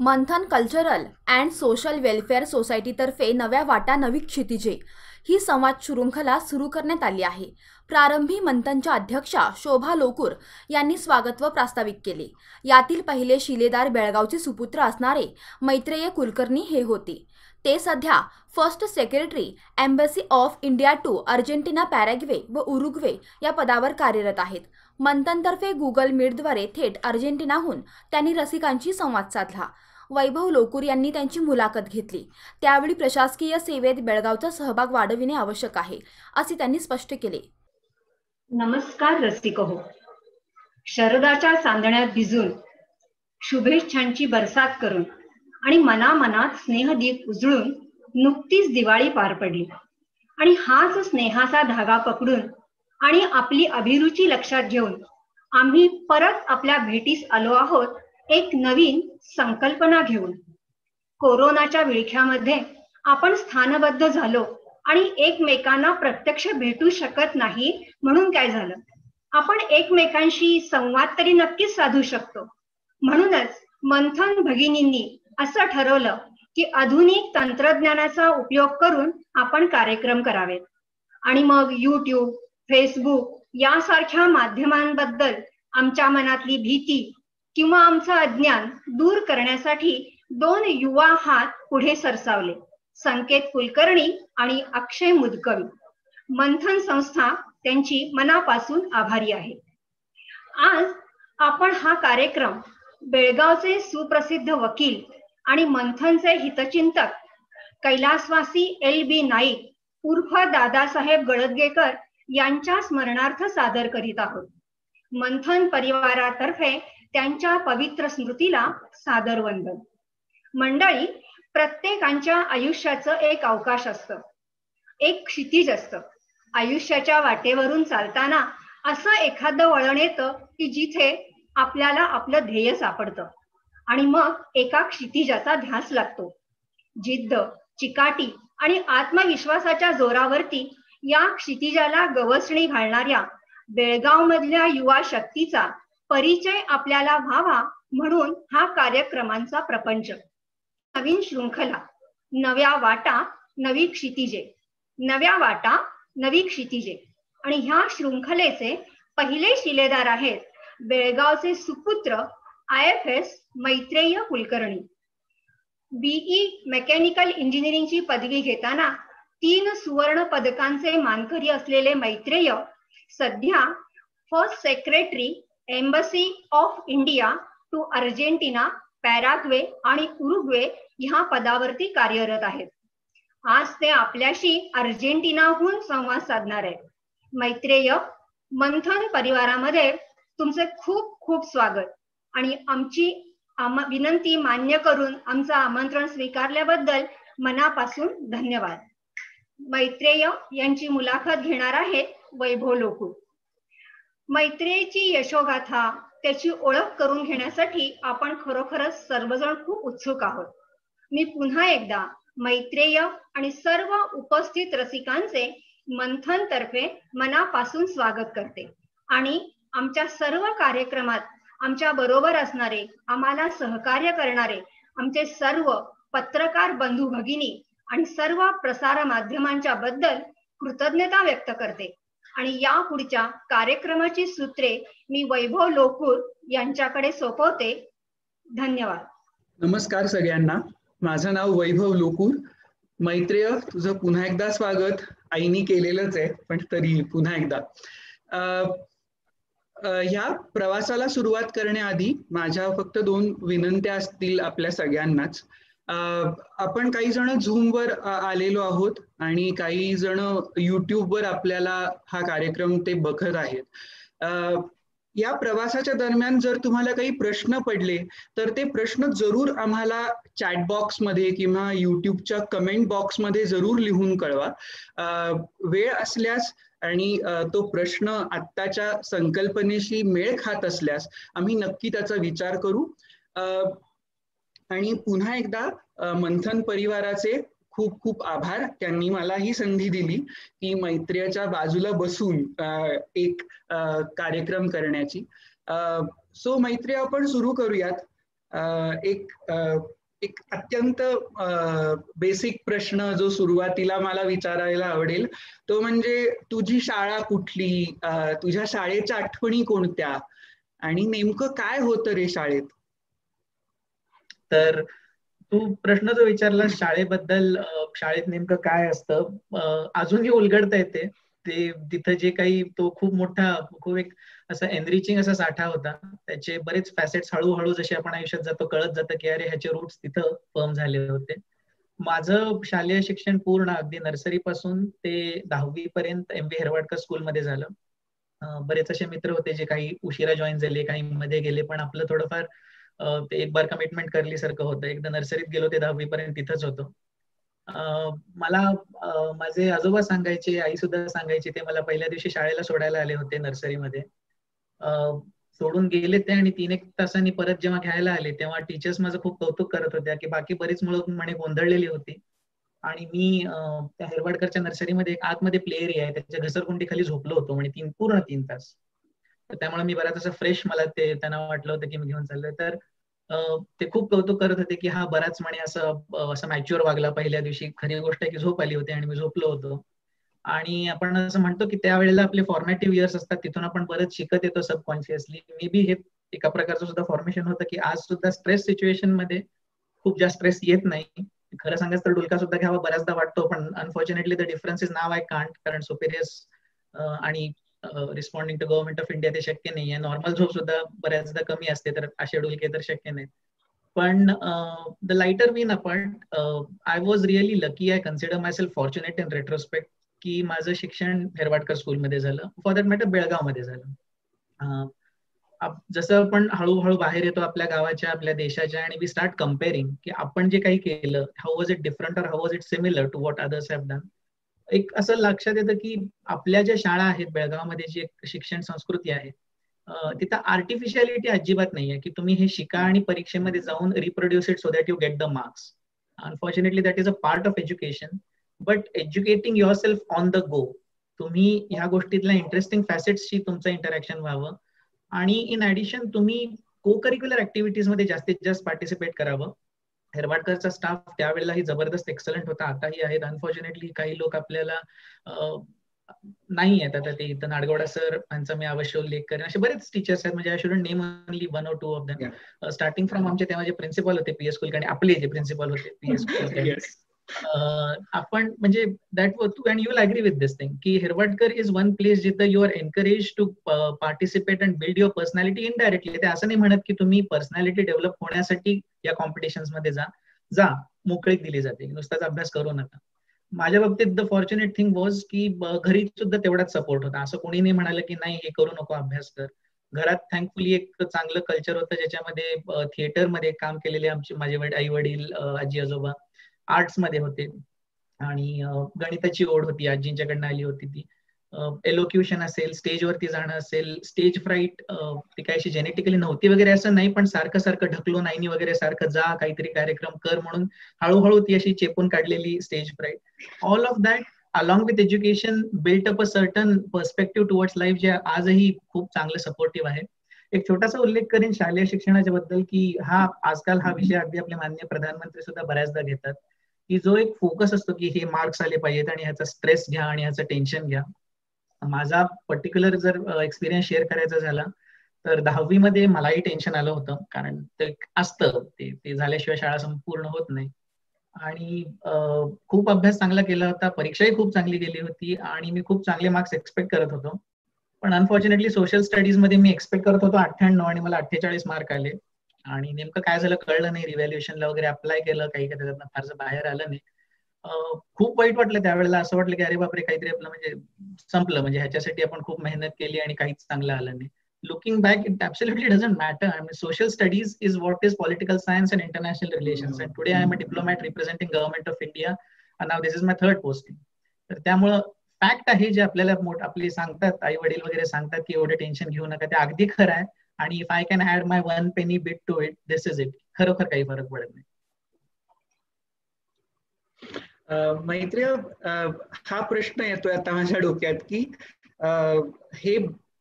Manthan cultural and social welfare सोसायटीतर्फे नव्या वाटा नवी क्षितिजे. ही संवाद शृंखला सुरू करण्यात आली आहे. प्रारंभी मंथनच्या अध्यक्षा शोभा लोकूर यांनी स्वागत व प्रास्ताविक केले. यातील पहिले शिलेदार बेळगावचे सुपुत्र असणारे मैत्रेय कुलकर्णी हे होते. ते सध्या first secretary embassy of India to Argentina Paraguay व उरुग्वे या पदावर कार्यरत आहेत. मंथनतर्फे गुगल मीटद्वारे थेट अर्जेंटिनाहून त्यांनी रसिकांशी संवाद साधला. वैभव लोकूर यांनी त्यांची मुलाखत घेतली. त्यावेळी प्रशासकीय सेवेत बेळगावचा सहभाग वाढविणे आवश्यक आहे असे त्यांनी स्पष्ट केले. नमस्कार रसिक हो. शरदाच्या चांदण्यात भिजून शुभेच्छांची बरसात करून आणि मनामनात स्नेहदीप उजळून नुकतीच दिवाळी पार पडली. आणि हाच स्नेहाचा धागा पकडून आणि आपली अभिरुची लक्षात घेऊन आम्ही परत आपल्या भेटीस आलो आहोत एक नवीन संकल्पना घेऊन. कोरोनाच्या विळख्यामध्ये आपण स्थानबद्ध झालो आणि एकमेकांना प्रत्यक्ष भेटू शकत नाही म्हणून काय झालं? आपण एकमेकांशी संवाद तरी नक्कीच साधू शकतो. म्हणूनच मंथन भगिनींनी असं ठरवलं की आधुनिक तंत्रज्ञानाचा उपयोग करून आपण कार्यक्रम करावेत. आणि मग युट्यूब फेसबुक यासारख्या माध्यमांबद्दल आमच्या मनातली भीती किंवा आमचं अज्ञान दूर करण्यासाठी दोन युवा हात पुढे सरसावले. संकेत कुलकर्णी आणि अक्षय मुदकवी. मंथन संस्था त्यांची मनापासून आभारी आहे. आज आपण हा कार्यक्रम बेळगावचे सुप्रसिद्ध वकील आणि मंथनचे हितचिंतक कैलासवासी एल बी नाईक उर्फ दादासाहेब गळदगेकर यांच्या स्मरणार्थ सादर करीत आहोत. मंथन परिवारातर्फे त्यांच्या पवित्र स्मृतीला सादर वंदन. मंडळी प्रत्येकांच्या आयुष्याचं एक अवकाश असतं. एक क्षितिज असतं. आयुष्याच्या वाटेवरून चालताना असं एखादं वळण येतं की जिथे आपल्याला आपलं ध्येय सापडतं. आणि मग एका क्षितिजाचा ध्यास लागतो. जिद्द चिकाटी आणि आत्मविश्वासाच्या जोरावरती या क्षितिजाला गवसणी घालणाऱ्या बेळगाव मधल्या युवा शक्तीचा परिचय आपल्याला व्हावा म्हणून हा कार्यक्रमांचा प्रपंच. नवीन शृंखला नव्या वाटा नवी क्षितिजे. नव्या वाटा नवी क्षितिजे. आणि ह्या शृंखलेचे पहिले शिलेदार आहेत बेळगावचे सुपुत्र I F S Maitreya Kulkarni. B E mechanical इंजिनिअरिंगची पदवी घेताना तीन सुवर्ण पदकांचे मानकरी असलेले मैत्रेय सध्या first secretary embassy of India to Argentina Paraguay आणि उरुग्वे ह्या पदावरती कार्यरत आहेत. आज ते आपल्याशी अर्जेंटिनाहून संवाद साधणार आहेत. मैत्रेय मंथन परिवारामध्ये तुमचे खूप खूप स्वागत. आणि आमची विनंती मान्य करून आमचं आमंत्रण स्वीकारल्याबद्दल मनापासून धन्यवाद. मैत्रेय यांची मुलाखत घेणार आहेत वैभव लोकू. मैत्रेयची यशोगाथा त्याची ओळख करून घेण्यासाठी आपण खरोखरच सर्वजण खूप उत्सुक आहोत. मी पुन्हा एकदा मैत्रेय आणि सर्व उपस्थित रसिकांचे मंथन तर्फे मनापासून स्वागत करते. आणि आमच्या सर्व कार्यक्रमात आमच्या बरोबर असणारे आम्हाला सहकार्य करणारे आमचे सर्व पत्रकार बंधू भगिनी आणि सर्व प्रसार माध्यमांच्या बद्दल कृतज्ञता व्यक्त करते. आणि या पुढच्या कार्यक्रमाची सूत्रे मी वैभव लोकूर यांच्याकडे सोपवते. धन्यवाद. नमस्कार सगळ्यांना. माझं नाव वैभव लोकूर. मैत्रेय तुझं पुन्हा एकदा स्वागत. आईनी केलेलंच आहे पण तरी पुन्हा एकदा. ह्या प्रवासाला सुरुवात करण्याआधी माझ्या फक्त दोन विनंत्या असतील आपल्या सगळ्यांनाच. आपण काही जण झूमवर आलेलो आहोत आणि काही जण युट्यूबवर आपल्याला हा कार्यक्रम ते बघत आहेत. या प्रवासाच्या दरम्यान जर तुम्हाला काही प्रश्न पडले तर ते प्रश्न जरूर आम्हाला चॅट बॉक्समध्ये किंवा युट्यूबच्या कमेंट बॉक्समध्ये जरूर लिहून कळवा. वेळ असल्यास आणि तो प्रश्न आत्ताच्या संकल्पनेशी मेळ खात असल्यास आम्ही नक्की त्याचा विचार करू. आणि पुन्हा एकदा मंथन परिवाराचे खूप खूप आभार. त्यांनी मला ही संधी दिली की मैत्रियाच्या बाजूला बसून एक कार्यक्रम करण्याची. सो मैत्री आपण सुरू करूयात. एक एक अत्यंत बेसिक प्रश्न जो सुरुवातीला मला विचारायला आवडेल तो म्हणजे तुझी शाळा कुठली? तुझ्या शाळेच्या आठवणी कोणत्या? आणि नेमकं काय होतं रे शाळेत? तर तू प्रश्न जो विचारला शाळेबद्दल शाळेत नेमकं काय असतं अजूनही उलगडता येते ते तिथं जे काही तो खूप मोठा खूप एक असा एनरिचिंग असा साठा होता त्याचे बरेच फॅसेट्स हळूहळू जसे आपण आयुष्यात जातो कळत जातं की अरे ह्याचे रूट्स तिथं फर्म झाले होते. माझं शालेय शिक्षण पूर्ण अगदी नर्सरी पासून ते दहावी पर्यंत एम बी हेरवाडकर स्कूलमध्ये झालं. बरेच असे मित्र होते जे काही उशिरा जॉईन झाले काही मध्ये गेले पण आपलं थोडंफार ते एक बार कमिटमेंट करली सारखं होतं. एकदा नर्सरीत गेलो ते दहावी पर्यंत तिथंच होतो. मला माझे आजोबा सांगायचे आई सुद्धा सांगायची ते मला पहिल्या दिवशी शाळेला सोडायला आले होते नर्सरीमध्ये. सोडून गेले ते आणि तीन एक तासांनी परत जेव्हा घ्यायला आले तेव्हा टीचर्स माझं खूप कौतुक करत होत्या की बाकी बरीच मुलं म्हणे गोंधळलेली होती. आणि मी त्या हेरवाडकरच्या नर्सरीमध्ये एक आतमध्ये प्ले एरिया आहे त्याच्या घसरकुंडी खाली झोपलो होतो म्हणजे तीन पूर्ण तीन तास. तर त्यामुळे मी बराच असं फ्रेश मला ते त्यांना वाटलं होतं की मी घेऊन चाललोय. तर ते खूप कौतुक करत होते की हा बराच म्हणे असं असं मॅच्युअर वागला पहिल्या दिवशी. खरी गोष्ट आहे की झोप आली होती आणि मी झोपलो होतो. आणि आपण असं म्हणतो की त्यावेळेला आपले फॉर्मॅटिव्ह इयर्स असतात तिथून आपण परत शिकत येतो सबकॉन्शियसली मे बी हे एका प्रकारचं सुद्धा फॉर्मेशन होतं की आज सुद्धा स्ट्रेस सिच्युएशनमध्ये खूप जास्त स्ट्रेस येत नाही. खरं सांगायचं तर डुलका सुद्धा घ्यावा बऱ्याचदा वाटतो पण unfortunately the difference is now I can't कारण सुपेरियर्स आणि responding to government of India ते शक्य नाही आहे नॉर्मल झोप सुद्धा बऱ्याचदा कमी असते तर असे डुलके तर शक्य नाहीत. पण द लाइटर वीन आपण I was really lucky I consider myself fortunate in retrospect की माझं शिक्षण हेरवाडकर स्कूलमध्ये झालं. फॉर दॅट मॅटर बेळगावमध्ये झालं. जसं आपण हळूहळू बाहेर येतो आपल्या गावाच्या आपल्या देशाच्या आणि वी स्टार्ट कम्पेअरिंग की आपण जे काही केलं how was it different or how was it similar to what others have done एक असं लक्षात येतं की आपल्या ज्या शाळा आहेत बेळगावमध्ये जी एक शिक्षण संस्कृती आहे तिथं आर्टिफिशियालिटी अजिबात नाहीये की तुम्ही हे शिका आणि परीक्षेमध्ये जाऊन reproduce it so that you get the marks unfortunately that is a part of education but educating yourself on the go तुम्ही ह्या गोष्टीतल्या इंटरेस्टिंग फॅसेट्सशी तुमचं इंटरॅक्शन व्हावं. आणि इन ऍडिशन तुम्ही को करिक्युलर ऍक्टिव्हिटीजमध्ये जास्तीत जास्त पार्टिसिपेट करावं. हेरवाडकरचा स्टाफ त्यावेळेलाही जबरदस्त एक्सलंट होता. आताही आहेत. अनफॉर्च्युनेटली काही लोक आपल्याला नाही आहेत आता ते इथं नाडगौडा सर यांचा मी अवश्य उल्लेख करेन. असे बरेच टीचर्स आहेत. म्हणजे I shouldn't name only one or two of them starting from आमचे तेव्हा जे प्रिन्सिपल होते पीएस कुलकर्णी आपले जे प्रिन्सिपल होते पीएस कुलकर्णी आपण म्हणजे that Tu and you will agree with this thing की हिरवडकर इज वन प्लेस जिथं you are encourage to participate and build your personality indirectly ते असं नाही म्हणत की तुम्ही पर्सनॅलिटी डेव्हलप होण्यासाठी या कॉम्पिटिशनमध्ये जा. जा मोकळीक दिली जाते. नुसताच अभ्यास करू नका. माझ्या बाबतीत द फॉर्च्युनेट थिंग वॉज की घरी सुद्धा तेवढाच सपोर्ट होता. असं कोणी नाही म्हणालं की नाही हे करू नको अभ्यास कर. घरात थँकफुली एक चांगलं कल्चर होतं ज्याच्यामध्ये थिएटरमध्ये काम केलेले आमचे माझे आई वडील आजी आजोबा आर्ट्समध्ये होते. आणि गणिताची ओढ होती आजींच्याकडनं आली होती ती. एलोक्युशन असेल स्टेजवरती जाणं असेल स्टेज फ्राईट ती काय अशी जेनेटिकली नव्हती वगैरे असं नाही पण सारखं सारखं ढकलो नाही वगैरे सारखं जा काहीतरी कार्यक्रम कर म्हणून हळूहळू ती अशी चेपून काढलेली stage fright all of that along with education built up a certain perspective towards life जे आजही खूप चांगलं सपोर्टिव्ह आहे. एक छोटासा उल्लेख करेन शालेय शिक्षणाच्या बद्दल की हा आजकाल हा विषय अगदी आपले मान्य प्रधानमंत्री सुद्धा बऱ्याचदा घेतात. की जो एक फोकस असतो की हे मार्क्स आले पाहिजेत आणि ह्याचा स्ट्रेस घ्या आणि ह्याचं टेन्शन घ्या. माझा पर्टिक्युलर जर एक्सपिरियन्स शेअर करायचा झाला तर दहावी मध्ये मलाही टेन्शन आलं होतं. कारण ते असतं. ते ते झाल्याशिवाय शाळा संपूर्ण होत नाही. आणि खूप अभ्यास चांगला केला होता. परीक्षाही खूप चांगली गेली होती आणि मी खूप चांगले मार्क्स एक्सपेक्ट करत होतो. पण अनफॉर्च्युनेटली सोशल स्टडीजमध्ये मी एक्सपेक्ट करत होतो अठ्ठ्याण्णव आणि मला अठ्ठेचाळीस मार्क आले. आणि नेमकं काय झालं कळलं नाही. रिव्हॅल्युएशनला वगैरे अप्लाय केलं काही काही त्याच्यातनं फारसं बाहेर आलं नाही. खूप वाईट वाटलं त्यावेळेला. असं वाटलं की अरे बापरे काहीतरी आपलं म्हणजे संपलं. म्हणजे ह्याच्यासाठी आपण खूप मेहनत केली आणि काहीच चांगलं आलं नाही. Looking back it absolutely doesn't matter I mean social studies is what is political science and international relations and today I am a diplomat representing government of India now this is my third posting तर त्यामुळं fact आहे जे आपल्याला आपले सांगतात आई वडील वगैरे सांगतात की एवढं टेन्शन घेऊ नका. ते अगदी खरं आहे. आणि if I can had my one penny bit to it this is it खरोखर काही फरक पडत नाही. मैत्रिय हा प्रश्न येतोय आता माझ्या डोक्यात की हे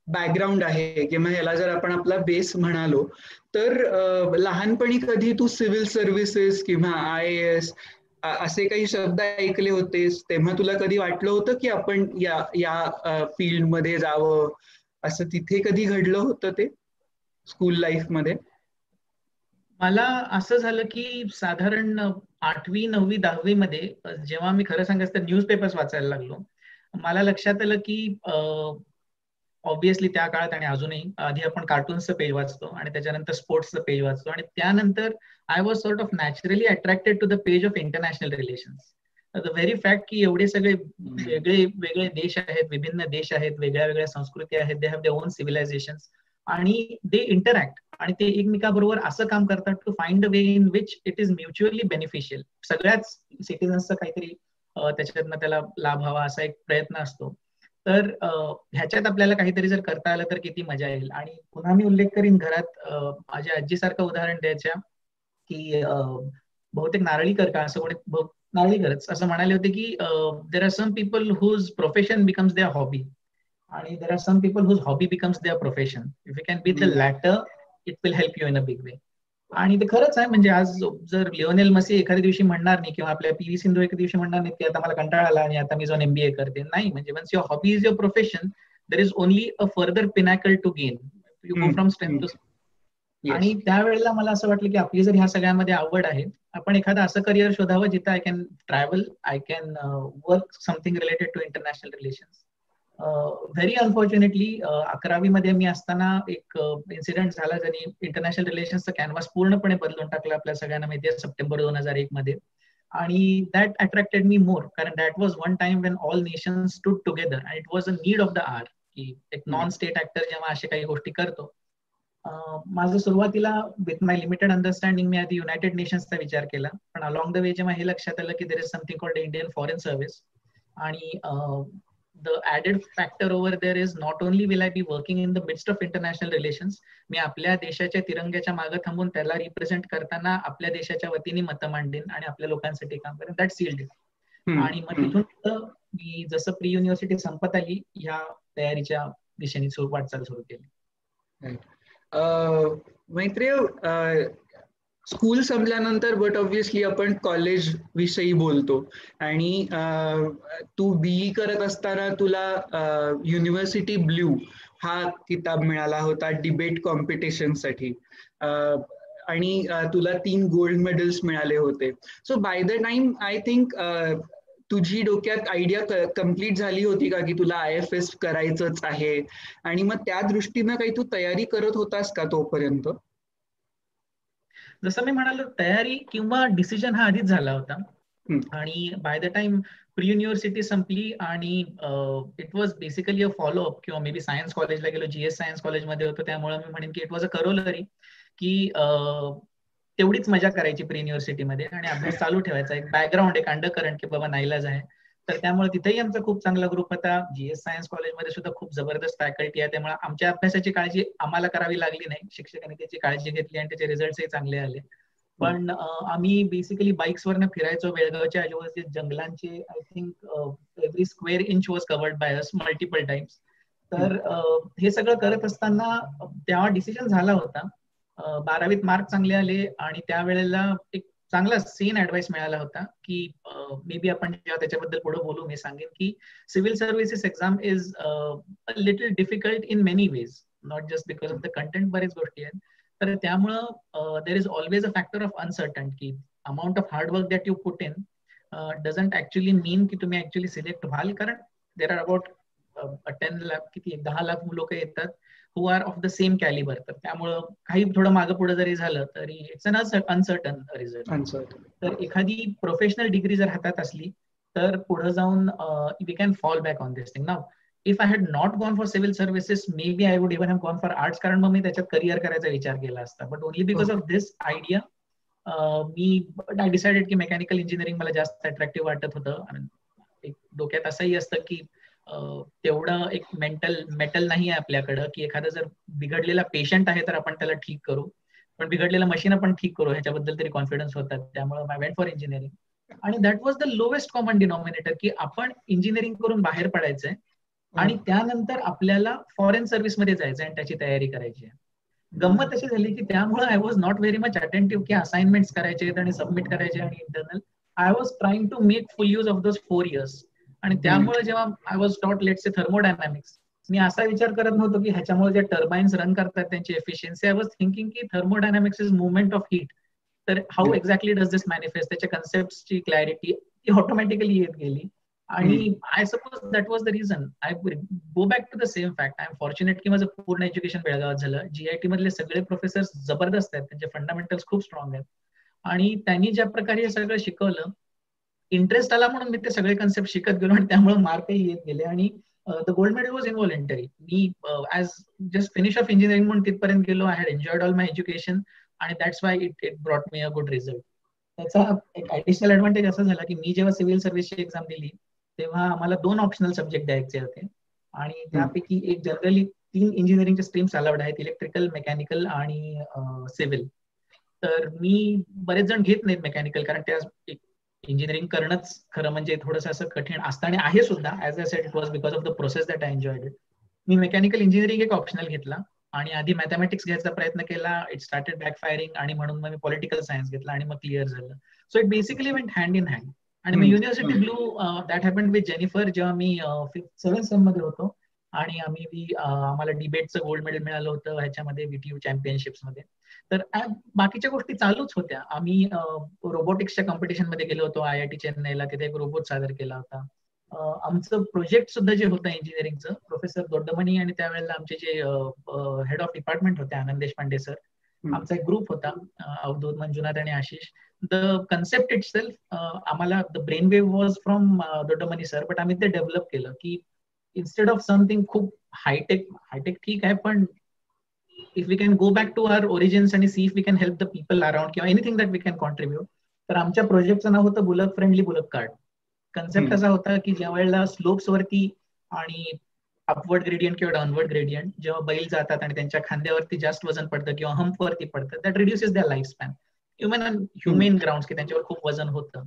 बॅकग्राऊंड आहे किंवा ह्याला जर आपण आपला बेस म्हणालो तर लहानपणी कधी तू सिव्हिल सर्व्हिसेस किंवा आय एस असे काही शब्द ऐकले होतेस तेव्हा तुला कधी वाटलं होतं की आपण या या फील्डमध्ये जावं? असं तिथे कधी घडलं होतं ते? स्कूल लाईफमध्ये? मला असं झालं की साधारण आठवी नववी दहावी मध्ये जेव्हा मी खरं सांगायचं तर न्यूजपेपर्स वाचायला लागलो. मला लक्षात आलं की ऑब्विसली त्या काळात आणि अजूनही आधी आपण कार्टूनचं पेज वाचतो आणि त्याच्यानंतर स्पोर्ट्सचं पेज वाचतो आणि त्यानंतर I was sort of naturally attracted to the page of international relations the very fact की एवढे सगळे वेगळे वेगळे देश आहेत विभिन्न देश आहेत वेगळ्या वेगळ्या संस्कृती आहेत they have their own civilisation आणि दे इंटरॅक्ट आणि ते एकमेकाबरोबर असं काम करतात to find a way in which it is mutually beneficial सगळ्याच सिटीजन्सचा काहीतरी त्याच्यातनं त्याला लाभ हवा असा एक प्रयत्न असतो. तर ह्याच्यात आपल्याला काहीतरी जर करता आलं तर किती मजा येईल. आणि पुन्हा मी उल्लेख करीन घरात माझ्या आजीसारखं उदाहरण द्यायच्या की बहुतेक नारळीकर का असं कोणी नारळीकरच असं म्हणाले होते की there are some people whose profession becomes their hobby and there are some people whose hobby becomes their profession if you can be the latter it will help you in a big way आणि ते खरंच आहे म्हणजे आज जर Lionel मसी एखाद्या दिवशी म्हणणार नाही किंवा आपल्या पी व्ही सिंधू एका दिवशी म्हणणार नाही की आता मला कंटाळा आला आणि आता मी जाऊन एमबीए करते. नाही म्हणजे once your hobby is your profession there is only a further pinnacle to gain you go from strength to आणि त्यावेळेला मला असं वाटलं की आपली जर ह्या सगळ्यामध्ये आवड आहे आपण एखादं असं करिअर शोधावं जिथं I can travel I can work something related to international relations very unfortunately अकरावी मध्ये मी असताना एक इन्सिडेंट झाला ज्यांनी इंटरनॅशनल रिलेशन्सचा कॅनव्हास पूर्णपणे बदलून टाकला आपल्या सगळ्यांना माहिती आहे सप्टेंबर दोन हजार एक मध्ये आणि दॅट अट्रॅक्टेड मी मोर कारण that was one time when all nations stood together and it was a need of the hour की एक नॉन स्टेट ऍक्टर जेव्हा अशा काही गोष्टी करतो. माझं सुरुवातीला विथ माय लिमिटेड अंडरस्टँडिंग मी आधी युनायटेड नेशन्सचा विचार केला पण अलॉंग द वे जेव्हा हे लक्षात आलं की there is something called Indian foreign service आणि the added factor over there is not only will I be working in the midst of international relations, मी आपल्या देशाच्या तिरंग्याच्या मागे थांबून त्याला रिप्रेझेंट करताना आपल्या देशाच्या वतीने मत मांडेन आणि आपल्या लोकांसाठी काम करेन. दॅट सील्ड आणि मग तिथून मी जसं प्री युनिव्हर्सिटी संपत आली ह्या तयारीच्या दिशेने वाटचाल सुरू केली. मैत्रिय स्कूल संपल्यानंतर बट ऑब्विसली आपण कॉलेज विषयी बोलतो. आणि तू बीई करत असताना तुला युनिव्हर्सिटी ब्ल्यू हा किताब मिळाला होता डिबेट कॉम्पिटिशनसाठी आणि तुला तीन गोल्ड मेडल्स मिळाले होते. So by the time I think तुझी डोक्यात आयडिया कंप्लीट झाली होती का की तुला आय एफ एस करायचंच आहे? आणि मग त्या दृष्टीनं काही तू तयारी करत होतास का तोपर्यंत? जसं मी म्हणालो तयारी किंवा डिसिजन हा आधीच झाला होता. आणि by the time pre university संपली आणि it was basically a follow up किंवा मे बी सायन्स कॉलेजला गेलो जीएस सायन्स कॉलेजमध्ये होतो त्यामुळे मी म्हणेन की इट वॉज अ करोलरी की तेवढीच मजा करायची प्री युनिव्हर्सिटीमध्ये आणि अभ्यास चालू ठेवायचा. एक बॅकग्राऊंड एक अंडर करंट की बाबा नाईलाज आहे. तर त्यामुळे तिथेही आमचा खूप चांगला ग्रुप होता. जीएस सायन्स कॉलेजमध्ये सुद्धा खूप जबरदस्त फॅकल्टी आहे. त्यामुळे आमच्या अभ्यासाची काळजी आम्हाला करावी लागली नाही. शिक्षकांनी त्याची काळजी घेतली आणि त्याचे रिझल्टही चांगले आले. पण आम्ही बेसिकली बाईक्सवरनं फिरायचो बेळगावच्या आजूबाजूचे जंगलांचे I think every square inch was covered by us multiple times तर हे सगळं करत असताना तेव्हा डिसिजन झाला होता. बारावीत मार्क चांगले आले आणि त्यावेळेला एक चांगला सेन ऍडवाइस मिळाला होता की मे बी आपण जेव्हा त्याच्याबद्दल पुढे बोलू मी सांगेन की civil services exam is little difficult in many ways not just because of the content बरेच गोष्टी आहेत. तर त्यामुळं there is always a factor of uncertain की amount of hard work that you put in doesn't actually mean की तुम्ही actually select व्हाल. कारण there are about ten lakh किती दहा लाख लोक येतात. Who are of the same calibre तर त्यामुळं काही थोडं मागं पुढे जरी झालं तरी इट्स अन अनसर्टन रिझल्ट तर एखादी प्रोफेशनल डिग्री जर हातात असली तर पुढे जाऊन we can fall back on this thing now if I had not gone for civil services maybe I would even have gone for arts कारण मग मी त्याच्यात करिअर करायचा विचार केला असता. But only because of this idea me I decided की mechanical engineering मला जास्त अट्रॅक्टिव्ह वाटत होतं. डोक्यात असंही असतं की तेवढं एक मेंटल मेटल नाही आहे आपल्याकडं की एखादा जर बिघडलेला पेशंट आहे तर आपण त्याला ठीक करू. पण बिघडलेलं मशीन आपण ठीक करू ह्याच्याबद्दल तरी कॉन्फिडन्स होतात. त्यामुळे माय वेंट फॉर इंजिनिअरिंग आणि that was the lowest common denominator की आपण इंजिनिअरिंग करून बाहेर पडायचंय. आणि त्यानंतर आपल्याला फॉरेन सर्व्हिसमध्ये जायचं आणि त्याची तयारी करायची आहे. गंमत अशी झाली की त्यामुळे I was not very much attentive की असाइनमेंट करायचे आणि सबमिट करायचे आणि internal I was trying to make full use of those four years आणि त्यामुळे जेव्हा I was taught let's a thermodynamics मी असा विचार करत नव्हतो की ह्याच्यामुळे जे टर्बाईन्स रन करतात त्यांची एफिशियन्सी आय वॉज थिंकिंग की thermodynamics is movement of heat तर how exactly does this manifest त्याच्या कन्सेप्टची क्लॅरिटी ती ऑटोमॅटिकली येत गेली. आणि I suppose that was the reason I go back to the same fact I am fortunate की माझं पूर्ण एज्युकेशन बेळगावात झालं. जीआयटी मधले सगळे प्रोफेसर जबरदस्त आहेत. त्यांचे फंडामेंटल्स खूप स्ट्रॉंग आहेत. आणि त्यांनी ज्या प्रकारे हे सगळं शिकवलं इंटरेस्ट आला म्हणून मी ते सगळे कन्सेप्ट शिकत गेलो आणि त्यामुळे मार्कही येत गेले. आणि the gold medal was involuntary me as just finish of engineering म्हणून तिथपर्यंत गेलो. I had enjoyed all my education आणि that's why it it brought me a good result त्याचा एक ऍडिशनल ऍडव्हान्टेज असा झाला की मी जेव्हा सिव्हिल सर्व्हिसची एक्झाम दिली तेव्हा आम्हाला दोन ऑप्शनल सब्जेक्ट द्यायचे होते. आणि त्यापैकी एक जनरली तीन इंजिनिअरिंगचे स्ट्रीम्स अलाउड आहेत इलेक्ट्रिकल मेकॅनिकल आणि सिव्हिल तर मी बरेच जण घेत नाहीत मेकॅनिकल कारण त्या इंजिनिअरिंग करणंच खरं म्हणजे थोडंसं असं कठीण असतं आणि आहे सुद्धा. As a set it was because of the process that I enjoyed it me mechanical engineering एक ऑप्शनल घेतला आणि आधी मॅथमॅटिक्स घ्यायचा प्रयत्न केला. इट स्टार्टेड बॅक फायरिंग आणि म्हणून मग मी पॉलिटिकल सायन्स घेतला आणि मग क्लिअर झालं. So it basically went hand in hand आणि मी university blue that happen with Jennifer जेव्हा मी सेव्हन सेममध्ये होतो. आणि आम्ही आम्हाला डिबेटचं गोल्ड मेडल मिळालं होतं ह्याच्यामध्ये व्हीटीयू चॅम्पियनशिप्समध्ये तर बाकीच्या गोष्टी चालूच होत्या. आम्ही रोबोटिक्सच्या कॉम्पिटिशनमध्ये गेलो होतो आय आय टी चेन्नईला तिथे एक रोबोट सादर केला होता. आमचं प्रोजेक्ट सुद्धा जे होतं इंजिनिअरिंगचं प्रोफेसर दोड्डमणी आणि त्यावेळेला आमचे जे हेड ऑफ डिपार्टमेंट होते आनंद देशपांडे सर आमचा एक ग्रुप होता अवधूत मंजुनाथ आणि Ashish. The concept itself आम्हाला the brain wave was from Doddamani sir but आम्ही ते डेव्हलप केलं की इन्स्टेड ऑफ समथिंग खूप हायटेक हायटेक ठीक आहे पण if we can go back to our origins आणि see if we can help the people around किंवा anything that we can contribute तर आमच्या प्रोजेक्टचं नाव होतं bullock friendly bullock cart concept असा होता की ज्या वेळेला स्लोप्स वरती आणि अपवर्ड ग्रेडियंट किंवा डाऊनवर्ड ग्रेडियंट जेव्हा बैल जातात आणि त्यांच्या खांद्यावरती जास्त वजन पडतं किंवा हम्प वरती पडतं दॅट रिड्युसेस द्या life span human humane ground की त्यांच्यावर खूप वजन होतं.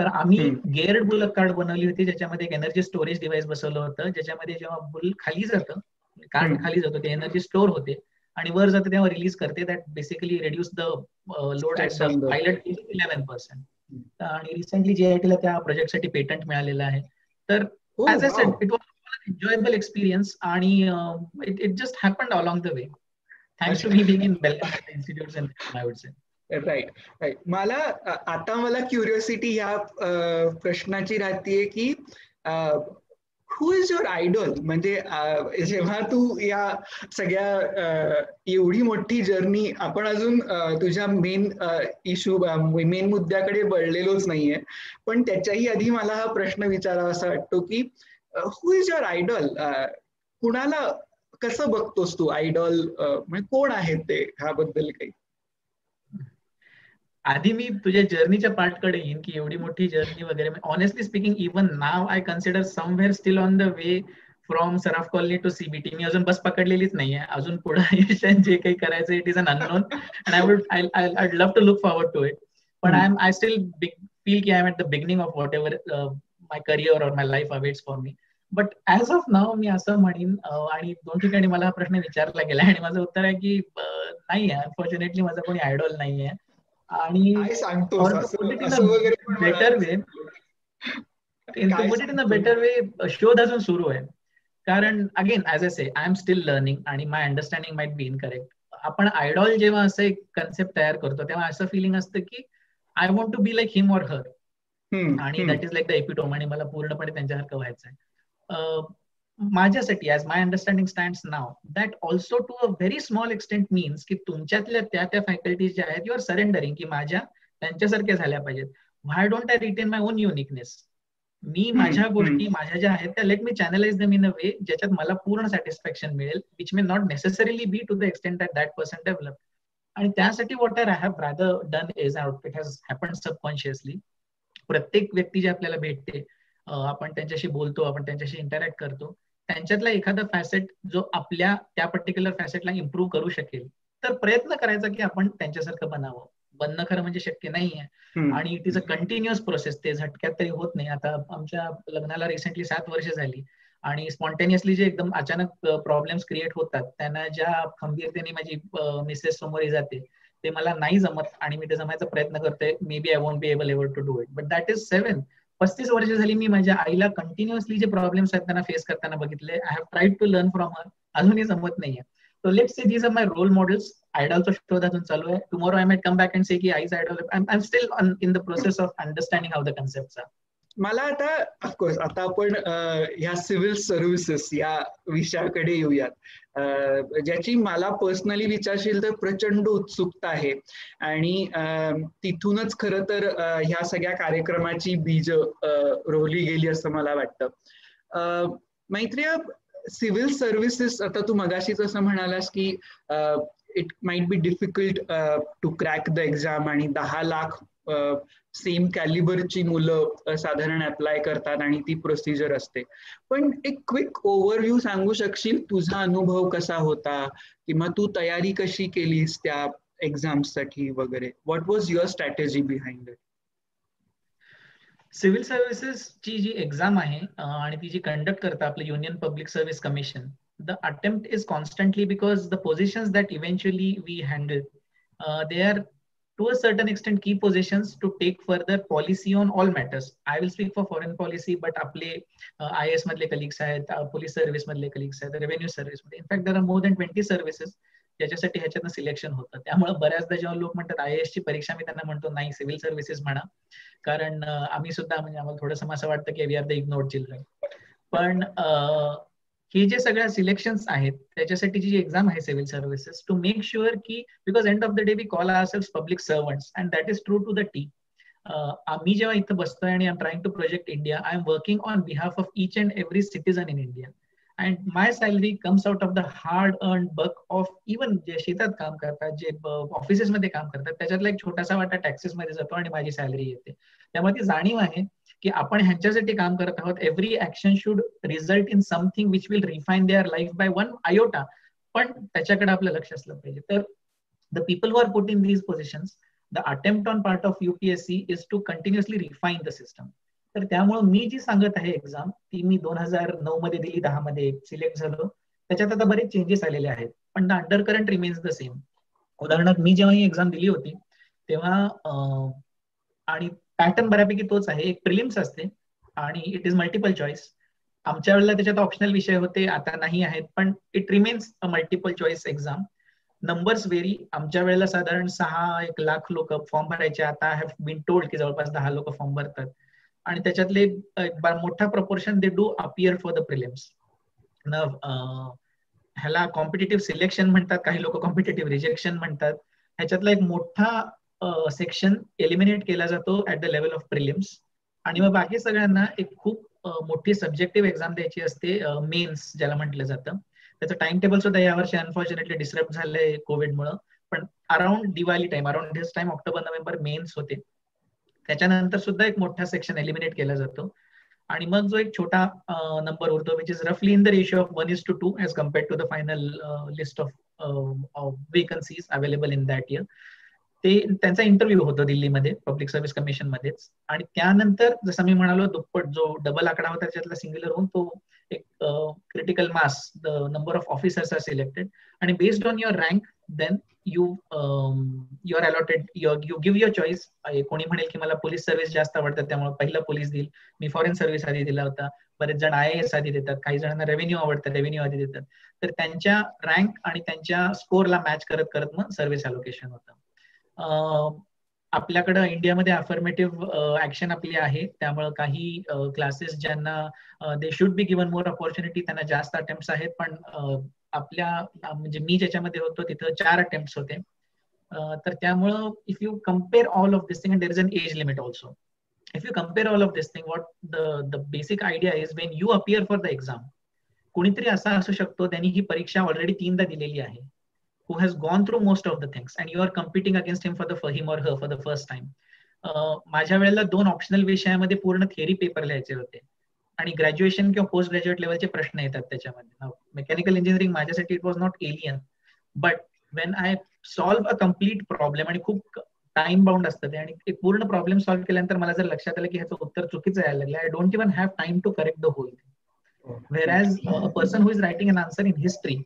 तर आम्ही गेअर्ड बुलक कार्ड बनवली होती ज्याच्यामध्ये एक एनर्जी स्टोरेज डिव्हाइस बसवलं होतं ज्याच्यामध्ये जेव्हा बुल खाली जातं कार्ड खाली जातो ते एनर्जी स्टोर होते. आणि वर जाते तेव्हा रिलीज करते. That basically reduce the load at pilot eleven percent आणि रिसेंटली जीआयटीला त्या प्रोजेक्टसाठी पेटंट मिळालेलं आहे. तर as a set it was enjoyable experience आणि it it just happened along the way thanks to me being in Belgaum institute I would say right right मला आता मला क्युरिओसिटी ह्या प्रश्नाची राहतीये की हु इज युअर आयडॉल म्हणजे जेव्हा तू या सगळ्या एवढी मोठी जर्नी आपण अजून तुझ्या मेन इश्यू मेन मुद्द्याकडे वळलेलोच नाहीये. पण त्याच्याही आधी मला हा प्रश्न विचारावा असा वाटतो की हु इज युअर आयडॉल कुणाला कसं बघतोस तू? आयडॉल म्हणजे कोण आहेत ते? ह्याबद्दल काही. आधी मी तुझ्या जर्नीच्या पार्टकडे येईन की एवढी मोठी जर्नी वगैरे. Honestly speaking even now I consider somewhere still on the way from Saraf colony to CBT मी अजून बस पकडलेलीच नाहीये. अजून पुढे जे काही करायचं it is an unknown and I would I love to look forward to it पण I am I still feel की I am at the beginning of whatever my career or my life awaits for me but as of now मी असं म्हणेन आणि दोन ठिकाणी मला हा प्रश्न विचारला गेला. आणि माझं उत्तर आहे की नाही आहे अनफॉर्च्युनेटली माझा कोणी आयडॉल नाहीये. आणि better way in a better way शोध अजून सुरू आहे. कारण again as a say I am still learning आणि my understanding might be incorrect आपण आयडॉल जेव्हा असं एक कन्सेप्ट तयार करतो तेव्हा असं फिलिंग असतं की I want to be like him or her आणि that is like the epitome आणि मला पूर्णपणे त्यांच्यासारखं व्हायचंय. माझ्यासाठी as my understanding stand now that also to a very small extent means की तुमच्यातल्या त्या त्या फॅकल्टीज ज्या आहेत यू आर सरेंडरिंग की माझ्या त्यांच्यासारख्या झाल्या पाहिजेत. Why don't I retain my own uniqueness मी माझ्या गोष्टी माझ्या ज्या आहेत त्या let me channelise them in a way ज्याच्यात मला पूर्ण सॅटिस्फॅक्शन मिळेल which may not necessarily be to the extent that that person develop आणि त्यासाठी what are I have rather done is it has happen subconsciously प्रत्येक व्यक्ती जी आपल्याला भेटते आपण त्यांच्याशी बोलतो आपण त्यांच्याशी इंटरॅक्ट करतो त्यांच्यातला एखादा फॅसेट जो आपल्या त्या पर्टिक्युलर फॅसेटला इम्प्रूव्ह करू शकेल तर प्रयत्न करायचा की आपण त्यांच्यासारखं बनावं. बनणं खरं म्हणजे शक्य नाहीये. आणि it is a continuous process ते झटक्यात तरी होत नाही. आता आमच्या लग्नाला रिसेंटली सात वर्ष झाली. आणि स्पॉन्टेनियसली जे एकदम अचानक प्रॉब्लेम्स क्रिएट होतात त्यांना ज्या खंबीरतेने माझी मिसेस समोर जाते ते मला नाही जमत आणि मी ते जमायचा प्रयत्न करते may be I want be able ever to do it but that is seven पस्तीस वर्ष झाली मी माझ्या आईला कंटिन्युअसली जे प्रॉब्लेम्स आहेत त्यांना फेस करताना बघितले. I have tried to learn from her अजूनही जमत नाहीये. तो let say these are my role models आयडॉलचा शोध अजून चालू आहे. Tomorrow I might come back and say की eyes idol I am still in the process of understanding how the concept are मला आता ऑफकोर्स आता आपण ह्या सिव्हिल सर्व्हिसेस या विषयाकडे येऊयात. ज्याची मला पर्सनली विचारशील तर प्रचंड उत्सुकता आहे. आणि तिथूनच खर तर ह्या सगळ्या कार्यक्रमाची बीज रोवली गेली असं मला वाटतं. मैत्रिया सिव्हिल सर्व्हिसेस आता तू मगाशीच असं म्हणालास की it might be difficult to crack the exam आणि दहा लाख सेम कॅलिबरची मुलं साधारण अप्लाय करतात आणि ती प्रोसिजर असते. पण एक क्विक ओव्हरव्ह्यू सांगू शकशील? तुझा अनुभव कसा होता? किंवा तू तयारी कशी केलीस त्या एक्झामसाठी वगैरे? What was your strategy behind it civil सर्व्हिसेसची जी एक्झाम आहे आणि ती जी कंडक्ट करतात आपलं union public service commission the attempt is constantly because the positions that eventually we handle they are to a certain extent key positions to take further policy on all matters. I will speak for foreign policy, but आपले I S मधले colleagues आहेत police service मधले colleagues आहेत revenue सर्व्हिसमध्ये. In fact there are more than twenty services ज्याच्यासाठी ह्याच्यातनं selection होतं. त्यामुळे बऱ्याचदा जेव्हा लोक म्हणतात आय एस ची परीक्षा मी त्यांना म्हणतो नाही सिव्हिल सर्व्हिसेस म्हणा. कारण आम्ही सुद्धा म्हणजे आम्हाला थोडंसं असं वाटतं की we are the ignored children पण हे जे सगळ्या सिलेक्शन्स आहेत त्याच्यासाठी जी एक्झाम आहे civil services to make sure की because end of the day we call ourselves public servants and that is true to the T आम्ही जेव्हा इथं बसतोय आणि I am trying to project India I am working on behalf of each and every citizen in India and my salary comes out of the hard earn buck of even जे शेतात काम करतात जे ऑफिसेसमध्ये काम करतात त्याच्यातला एक छोटासा वाटा टॅक्सेसमध्ये जातो आणि माझी सॅलरी येते. त्यामुळे ती जाणीव आहे. की आपण ह्यांच्यासाठी काम करत आहोत. Every action should result in something which will refine their life by one iota पण त्याच्याकडे आपलं लक्ष असलं पाहिजे. तर the people are put in these positions the attempt on part of UPSC is to continuously refine the system तर त्यामुळे मी जी सांगत आहे एक्झाम ती मी दोन हजार नऊ मध्ये दिली दहा मध्ये सिलेक्ट झालो. त्याच्यात आता बरेच चेंजेस आलेले आहेत. पण the undercurrent remains the same उदाहरणार्थ मी जेव्हा ही एक्झाम दिली होती तेव्हा आणि पॅटर्न बऱ्यापैकी तोच आहे. एक प्रिलिम्स असते आणि इट इज मल्टिपल चॉईस आमच्या वेळेला त्याच्यात ऑप्शनल विषय होते आता नाही आहेत पण it remains a multiple choice exam numbers very आमच्या वेळेला साधारण सहा एक लाख लोक फॉर्म भरायचे. आता हॅव बीन टोल्ड की जवळपास दहा लोक फॉर्म भरतात. आणि त्याच्यातले मोठा proportion they do appear for the prelims ह्याला कॉम्पिटेटिव्ह सिलेक्शन म्हणतात. काही लोक कॉम्पिटेटिव्ह रिजेक्शन म्हणतात. ह्याच्यातला एक मोठा सेक्शन एलिमिनेट केला जातो at the level of prelims आणि मग बाकी सगळ्यांना एक खूप मोठी सब्जेक्टिव्ह एक्झाम द्यायची असते मेन्स ज्याला म्हटलं जातं. त्याचं टाइम टेबल सुद्धा यावर्षी अनफॉर्च्युनेटली डिस्टर्ब झालंय कोविडमुळे पण around Diwali time around this time October November mains होते. त्याच्यानंतर सुद्धा एक मोठा सेक्शन एलिमिनेट केला जातो. आणि मग जो एक छोटा नंबर उरतो विच इज रफली in the ratio of one is to two as compared to the final list of vacancies available in that year ते त्यांचा इंटरव्ह्यू होतो दिल्लीमध्ये पब्लिक सर्व्हिस कमिशन मध्येच. आणि त्यानंतर जसं मी म्हणालो दुप्पट जो डबल आकडा होता त्याच्यातला सिंग्युलर होऊन तो एक critical mass the number of officers are selected आणि based on your rank then you you are allotted you give your choice कोणी म्हणेल की मला पोलीस सर्व्हिस जास्त आवडतात त्यामुळे पहिला पोलीस देईल. मी फॉरेन सर्व्हिस आधी दिला होता. बरेच जण आय एस आधी देतात. काही जणांना रेव्हेन्यू आवडतं रेव्हेन्यू आधी देतात. तर त्यांच्या रँक आणि त्यांच्या स्कोरला मॅच करत करत मग सर्व्हिस अलोकेशन होतं. आपल्याकडं इंडियामध्ये अफर्मेटिव्ह ऍक्शन आपली आहे. त्यामुळे काही क्लासेस ज्यांना they should be given more opportunity त्यांना जास्त अटेम्प्ट आहेत. पण आपल्या म्हणजे मी ज्याच्यामध्ये होतो तिथं चार अटेम्प्ट होते. तर त्यामुळं if you compare all of this thing there is an age limit also if you compare all of this thing what the the basic idea is when you appear for the exam कोणीतरी असा असू शकतो त्यांनी ही परीक्षा already तीनदा दिलेली आहे. Who has gone through most of the things and you are competing against him for the for him or her for the first time. माझ्या वेळेला दोन ऑप्शनल विषयामध्ये पूर्ण थेअरी पेपर लिहायचे होते. आणि ग्रॅज्युएशन किंवा पोस्ट ग्रॅज्युएट लेवलचे प्रश्न येतात त्याच्यामध्ये. मेकॅनिकल इंजिनिअरिंग माझ्यासाठी it was not alien but when I solve a complete problem आणि खूप टाइम बाउंड असतं ते आणि एक पूर्ण प्रॉब्लेम सॉल्व्ह केल्यानंतर मला जर लक्षात आलं की ह्याचं उत्तर चुकीचं यायला लागलं I don't even have time to correct the whole where as a person who is writing an answer in history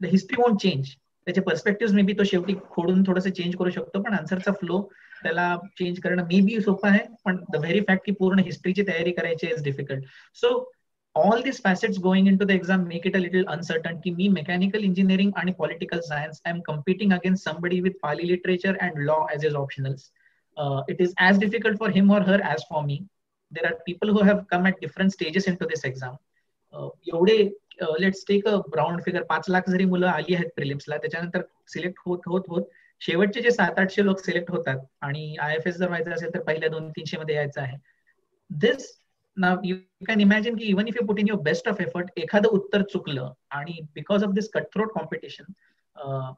the history won't change त्याचे पर्स्पेक्टिव्ह मे बी तो शेवटी खोडून थोडंसं चेंज करू शकतो पण आन्सरचा फ्लो त्याला चेंज करणं मे बी सोपं आहे पण द व्हेरी फॅक्ट की पूर्ण हिस्ट्रीची तयारी करायची is difficult so all this facets going in to the exam make it a little uncertain की मी मेकॅनिकल इंजिनिअरिंग आणि political science I am competing against somebody with Pali literature and law as is optionals it is as difficult for him or her as for me there are people who have come at different stages in to this exam एवढे let's take a round figure पाच लाख जरी मुलं आली आहेत प्रिलिम्सला त्याच्यानंतर select होत होत होत शेवटचे जे सात आठशे लोक सिलेक्ट होतात आणि आय एफ एस जर व्हायचं असेल तर पहिल्या दोन तीनशे मध्ये यायचं आहे. दिस ना यू कॅन इमॅजिन की even if you put in your best of effort एखादं उत्तर चुकलं आणि because of this cutthroat competition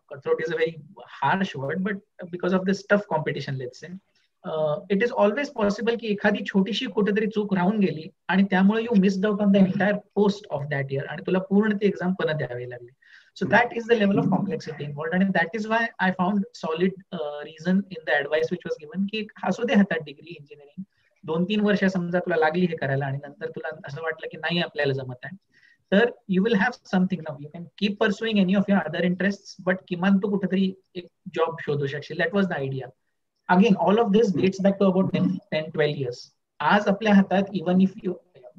cutthroat is a very harsh word but because of this tough competition let's say it is always possible की एखादी छोटीशी कुठेतरी चूक राहून गेली आणि त्यामुळे you missed out on the entire post of that year आणि तुला पूर्ण ती एक्झाम परत द्यावी लागली. So that is the level of complexity involved आणि that is why I found solid reason in the advice which was given की असू दे हातात डिग्री इंजिनिअरिंग दोन तीन वर्ष समजा तुला लागली हे करायला आणि नंतर तुला असं वाटलं की नाही आपल्याला जमत आहे. तर you will have something now you can keep pursuing any of your other interest but किमान तू कुठेतरी एक जॉब शोधू शकशील. That was the idea again all of this dates back to about ten twelve years आज आपल्या हातात even if you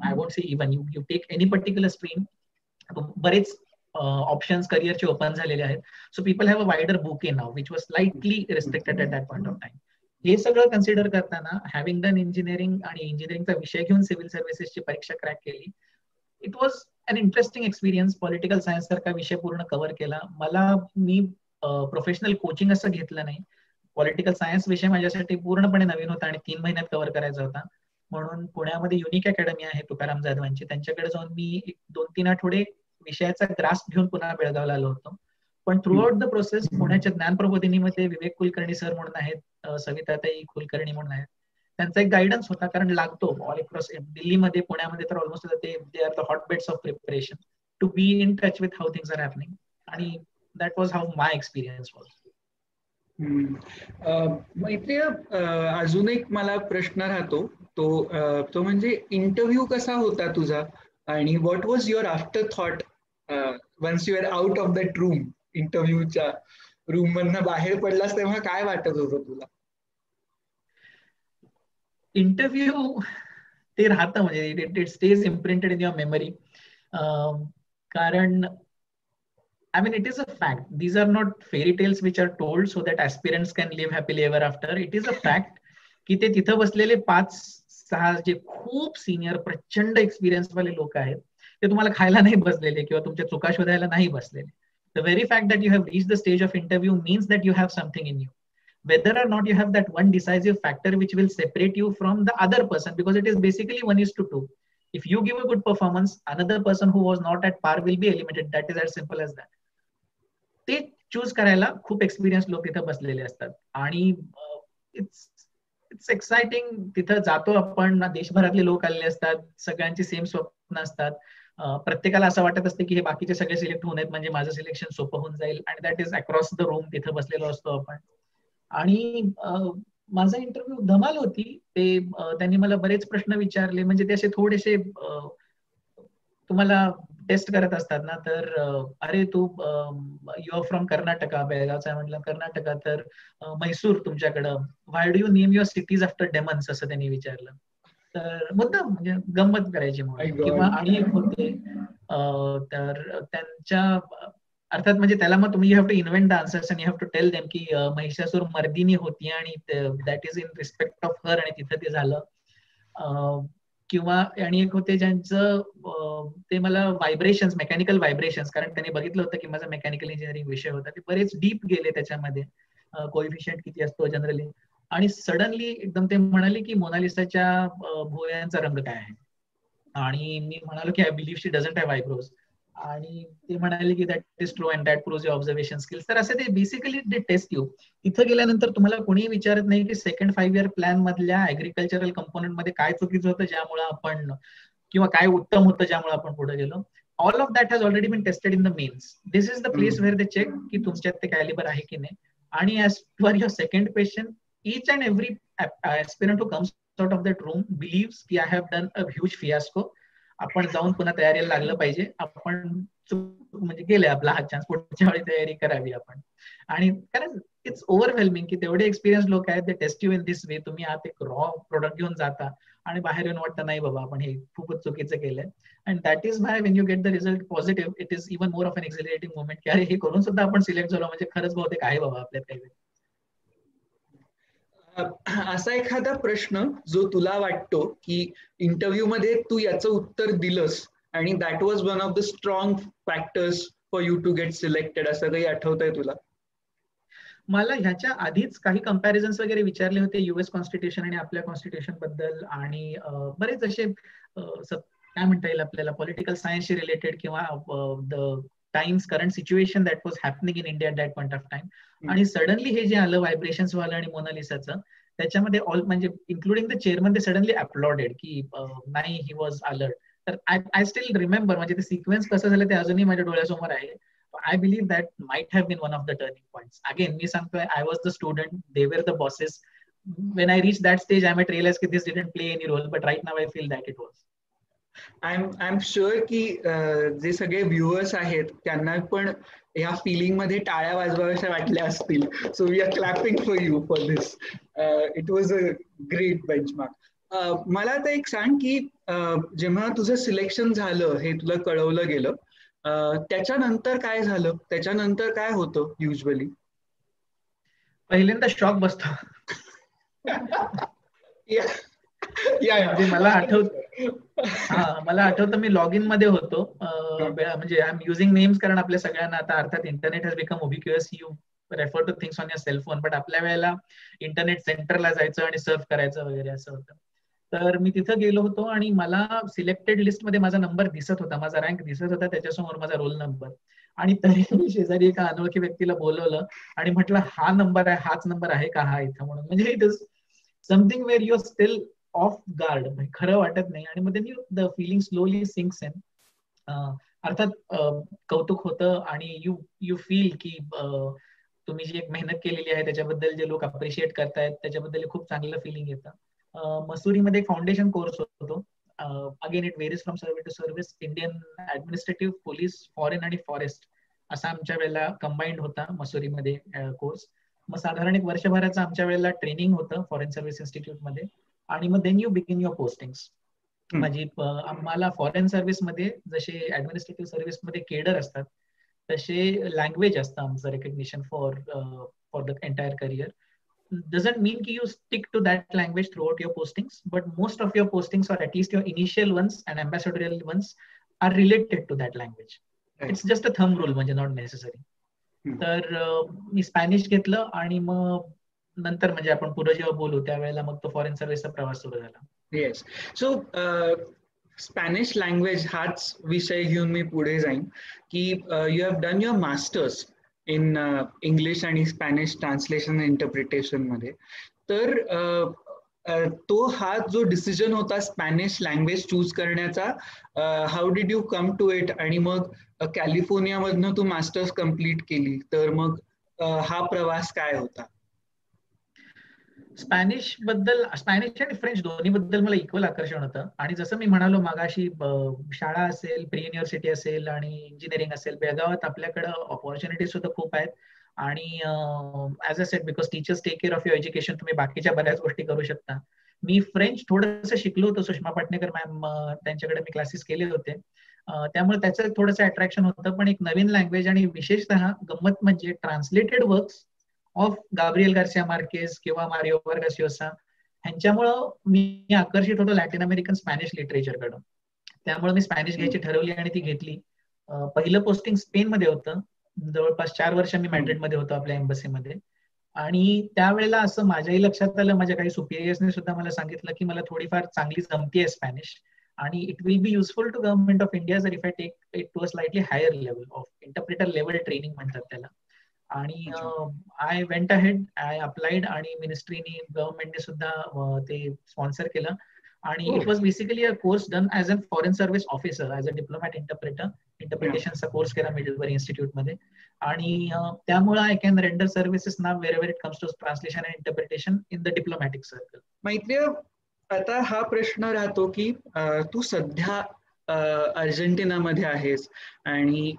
I won't say even you you take any particular stream बरेच ऑप्शन्स करिअरचे ओपन झालेले आहेत. So people have a wider book in now which was slightly restricted at that point of time हे सगळं consider करताना having done engineering आणि इंजिनिअरिंगचा विषय घेऊन सिव्हिल सर्व्हिसेसची परीक्षा क्रॅक केली it was an interesting experience political science सारखा विषय पूर्ण कव्हर केला. मला मी प्रोफेशनल कोचिंग असं घेतलं नाही. पॉलिटिकल सायन्स विषय माझ्यासाठी पूर्णपणे नवीन होता आणि तीन महिन्यात कव्हर करायचा होता. म्हणून पुण्यामध्ये युनिक अकॅडमी आहे तुकाराम जाधवांची. त्यांच्याकडे जाऊन मी दोन तीन आठवडे विषयाचा ग्रास घेऊन पुन्हा बेळगावला आलो होतो. पण थ्रू आउट द प्रोसेस पुण्याच्या ज्ञान प्रबोधिनीमध्ये विवेक कुलकर्णी सर म्हणून आहेत सविताताई कुलकर्णी म्हणून आहेत. त्यांचा एक गायडन्स होता कारण लागतो ऑल अक्रॉस दिल्लीमध्ये पुण्यामध्ये तर ऑलमोस्ट ते they are the hot beds of preparation to be in touch with how things are happening आणि that was how my experience was Maitreya अजून एक मला प्रश्न राहतो. तो तो म्हणजे इंटरव्ह्यू कसा होता तुझा? आणि what was your after thought once your out of that room इंटरव्ह्यूच्या room मधनं बाहेर पडलास तेव्हा काय वाटत होतं तुला? इंटरव्ह्यू ते राहतं म्हणजे it stays imprinted in your memory कारण I mean, it is a fact. These are not fairy tales which are told so that aspirants can live happily ever after. It is a fact की ते तिथं बसलेले पाच सहा जे खूप senior प्रचंड एक्सपिरियन्स वाले लोक आहेत ते तुम्हाला खायला नाही बसलेले किंवा तुमच्या चुका शोधायला नाही बसलेले the very fact that you have reach the stage of interview means that you have something in you whether or not you have that one decisive factor which will separate you from the other person because it is basically one is to two if you give a good performance another person who was not at par will be eliminated that is as simple as that ते choose करायला खूप experience लोक तिथं बसलेले असतात. आणि it's it's exciting तिथं जातो आपण. देशभरातले लोक आलेले असतात. सगळ्यांची सेम स्वप्न असतात. प्रत्येकाला असं वाटत असते की हे बाकीचे सगळे सिलेक्ट होऊन आहेत. म्हणजे माझं सिलेक्शन सोपं होऊन जाईल. आणि that is across the room तिथं बसलेलो असतो आपण. आणि माझा इंटरव्ह्यू धमाल होती. ते त्यांनी मला बरेच प्रश्न विचारले. म्हणजे ते असे थोडेसे तुम्हाला टेस्ट करत असतात ना तर अरे तू यू आर फ्रॉम कर्नाटका बेळगावचा म्हटलं कर्नाटका तर मैसूर तुमच्याकडं. Why do you name your cities after demons असं त्यांनी विचारलं. तर मुद्दाम म्हणजे गंमत करायची म्हणून. किंवा आणि एक होते तर त्यांच्या अर्थात म्हणजे त्याला मग तुम्ही you have to invent the answers you have to tell them की महिषासूर मर्दिनी होती आणि that is in respect of her आणि तिथं ते झालं. किंवा आणि एक होते ज्यांचं ते मला व्हायब्रेशन्स मेकॅनिकल व्हायब्रेशन्स कारण त्यांनी बघितलं होतं की माझा मेकॅनिकल इंजिनिअरिंग विषय होता ते बरेच डीप गेले त्याच्यामध्ये. कोइफिशियंट किती असतो जनरली आणि सडनली एकदम ते म्हणाले की मोनालिसाच्या भुवयांचा रंग काय आहे? आणि मी म्हणालो की I believe she doesn't have eyebrows आणि ते म्हणाले की that is true and that prove observation skills तर असे ते बेसिकली ते टेस्ट यू तिथं गेल्यानंतर तुम्हाला कोणीही विचारत नाही की सेकंड फाईव्ह इयर प्लॅन मधल्या अॅग्रिकल्चरल कंपोनंटमध्ये काय चुकीचं होतं ज्यामुळे आपण किंवा काय उत्तम होतं ज्यामुळे आपण पुढे गेलो. All of that has already been tested in the mains this is the place where they check की तुमच्यात ते कॅलिबर आहे की नाही. आणि as for your second question each and every aspirant who comes out of that room believes कि I have done a huge fiasco. आपण जाऊन पुन्हा तयारीला लागलं पाहिजे. आपण म्हणजे गेले आपला हा चान्स पुढच्या वेळी तयारी करावी आपण. आणि कारण इट्स ओव्हरवेल्मिंग की तेवढे एक्सपिरियन्स लोक आहेत ते test you in this way तुम्ही आत एक रॉ प्रोडक्ट घेऊन जाता आणि बाहेर येऊन वाटतं नाही बाबा आपण हे खूपच चुकीचं केलंय. And that is my when you get the result positive it is even more of an exhilarating movement की अरे हे करून सुद्धा आपण सिलेक्ट झालो. म्हणजे खरंच बहुतेक आहे बाबा आपल्या काही असा एखादा प्रश्न जो तुला वाटतो की इंटरव्ह्यू मध्ये तू याचं उत्तर दिलंस आणि that was one of the strong factors for you to get selected असं काही आठवत आहे तुला? मला ह्याच्या आधीच काही कंपॅरिझन वगैरे विचारले होते युएस कॉन्स्टिट्यूशन आणि आपल्या कॉन्स्टिट्यूशनबद्दल आणि बरेच असे काय म्हणता येईल आपल्याला पॉलिटिकल सायन्सशी रिलेटेड किंवा the times current situation that was happening in India that point of time आणि सडनली हे जे आलं व्हायब्रेशन्स वालं आणि मोनालिसाचं त्याच्यामध्ये ऑल म्हणजे इन्क्लुडिंग द चेअरमन ते सडनली अपलॉडेड की नाही ही वॉज अलर्ट तर आय आय स्टील रिमेंबर म्हणजे ते सिक्वेन्स कसं झालं ते अजूनही माझ्या डोळ्यासमोर आहे. I believe that might have been one of the turning points again मी सांगतोय I was the student they were the bosses when I reached that stage, I might realize that this didn't play any role, but right now I feel that it was. I am sure की जे सगळे viewers आहेत त्यांना पण ह्या फिलिंगमध्ये टाळ्या वाजवाव्याशा वाटल्या असतील. So we are clapping for you for this it was a great benchmark मला आता एक सांग की जेव्हा तुझं सिलेक्शन झालं हे तुला कळवलं गेलं त्याच्यानंतर काय झालं? त्याच्यानंतर काय होतं युजली पहिल्यांदा शॉक बसतो. म्हणजे मला आठवत हा मला आठवतं मी लॉग इनमध्ये होतो. म्हणजे आय एम युझिंग नेम्स कारण आपल्या सगळ्यांना आता अर्थात internet has become ubiquitous you refer to things on your cellphone but आपल्या वेळेला इंटरनेट सेंटरला जायचं आणि सर्व करायचं वगैरे असं होतं. तर मी तिथं गेलो होतो आणि मला सिलेक्टेड लिस्टमध्ये माझा नंबर दिसत होता. माझा रँक दिसत होता. त्याच्यासमोर माझा रोल नंबर आणि तरी मी शेजारी एका अनोळखी व्यक्तीला बोलवलं आणि म्हटलं हा नंबर आहे हाच नंबर आहे का? हा इथं म्हणून. म्हणजे it is something where your still off guard म्हणजे खरं वाटत नाही. आणि मग the feeling slowly sinks in अर्थात कौतुक होतं आणि यू यू फील की तुम्ही जी एक मेहनत केलेली आहे त्याच्याबद्दल जे लोक अप्रिशिएट करतायत त्याच्याबद्दल खूप चांगलं फिलिंग येतं. मसुरीमध्ये फाउंडेशन कोर्स होतो. Again it varies from service to service Indian administrative police foreign आणि फॉरेस्ट असा आमच्या वेळेला कंबाईंड होता मसुरीमध्ये कोर्स मग साधारण एक वर्षभराचं आमच्या वेळेला ट्रेनिंग होतं फॉरेन सर्व्हिस इन्स्टिट्यूटमध्ये. आणि मग then you begin your postings म्हणजे आम्हाला फॉरेन सर्व्हिसमध्ये जसे ऍडमिनिस्ट्रेटिव्ह सर्व्हिसमध्ये केडर असतात तसे लँग्वेज असतं आमचं recognition for for the entire career doesn't mean की you stick to that language throughout your posting but most of your posting or at least your initial ones and ambassadorial ones are related to that language it's just a thumb rule म्हणजे not necessary तर मी Spanish घेतलं आणि मग नंतर म्हणजे आपण पुढे जेव्हा बोलू त्यावेळेला मग तो फॉरेन सर्व्हिसचा प्रवास सुरू झाला. येस सो स्पॅनिश लँग्वेज हाच विषय घेऊन मी पुढे जाईन की you have done your masters in English and Spanish translation इंटरप्रिटेशनमध्ये. तर uh, uh, तो हा जो डिसिजन होता स्पॅनिश लँग्वेज चूज करण्याचा how did you come to it आणि मग uh, कॅलिफोर्नियामधनं तू मास्टर्स कंप्लीट केली तर मग हा प्रवास काय होता? स्पॅनिशबद्दल स्पॅनिश आणि फ्रेंच दोन्ही बद्दल मला इक्वल आकर्षण होतं. आणि जसं मी म्हणालो मागाशी शाळा असेल प्री युनिव्हर्सिटी असेल आणि इंजिनिअरिंग असेल बेळगावात आपल्याकडं ऑपॉर्च्युनिटी सुद्धा खूप आहेत. आणि as a set because teachers take care of your education तुम्ही बाकीच्या बऱ्याच गोष्टी करू शकता. मी फ्रेंच थोडंसं शिकलो होतो सुषमा पाटणेकर मॅम त्यांच्याकडे मी क्लासेस केले होते. त्यामुळे त्याचं थोडंसं अट्रॅक्शन होतं. पण एक नवीन लँग्वेज आणि विशेषतः गंमत म्हणजे translated works of Gabriel Garcia Marquez किंवा मारिओ वार्गासियोसा ह्यांच्यामुळं मी आकर्षित होतो लॅटिन अमेरिकन स्पॅनिश लिटरेचरकडं त्यामुळे मी स्पॅनिश घ्यायची ठरवली आणि ती घेतली. पहिलं पोस्टिंग स्पेन मध्ये होतं. जवळपास चार वर्ष मी मॅड्रिडमध्ये होतो आपल्या एम्बसीमध्ये आणि त्यावेळेला असं माझ्याही लक्षात आलं माझ्या काही सुपिरियर्सने सुद्धा मला सांगितलं की मला थोडीफार चांगली जमती स्पॅनिश आणि it will be useful to government of India जर if I take it to a slightly higher level of interpreter level training म्हणतात त्याला. आणि I went ahead I applied आणि मिनिस्ट्रीने गव्हर्नमेंटने सुद्धा ते स्पॉन्सर केलं. आणि it was basically a course done as a foreign service officer as a diplomat interpreter इंटरप्रिटेशनचा course केला मिडलबरी इन्स्टिट्यूटमध्ये आणि त्यामुळे आय कॅन रेंडर सर्व्हिसेस ना where where it comes to translation and interpretation in the diplomatic circle Maitreya आता हा प्रश्न राहतो की तू सध्या अर्जेंटिनामध्ये आहेस आणि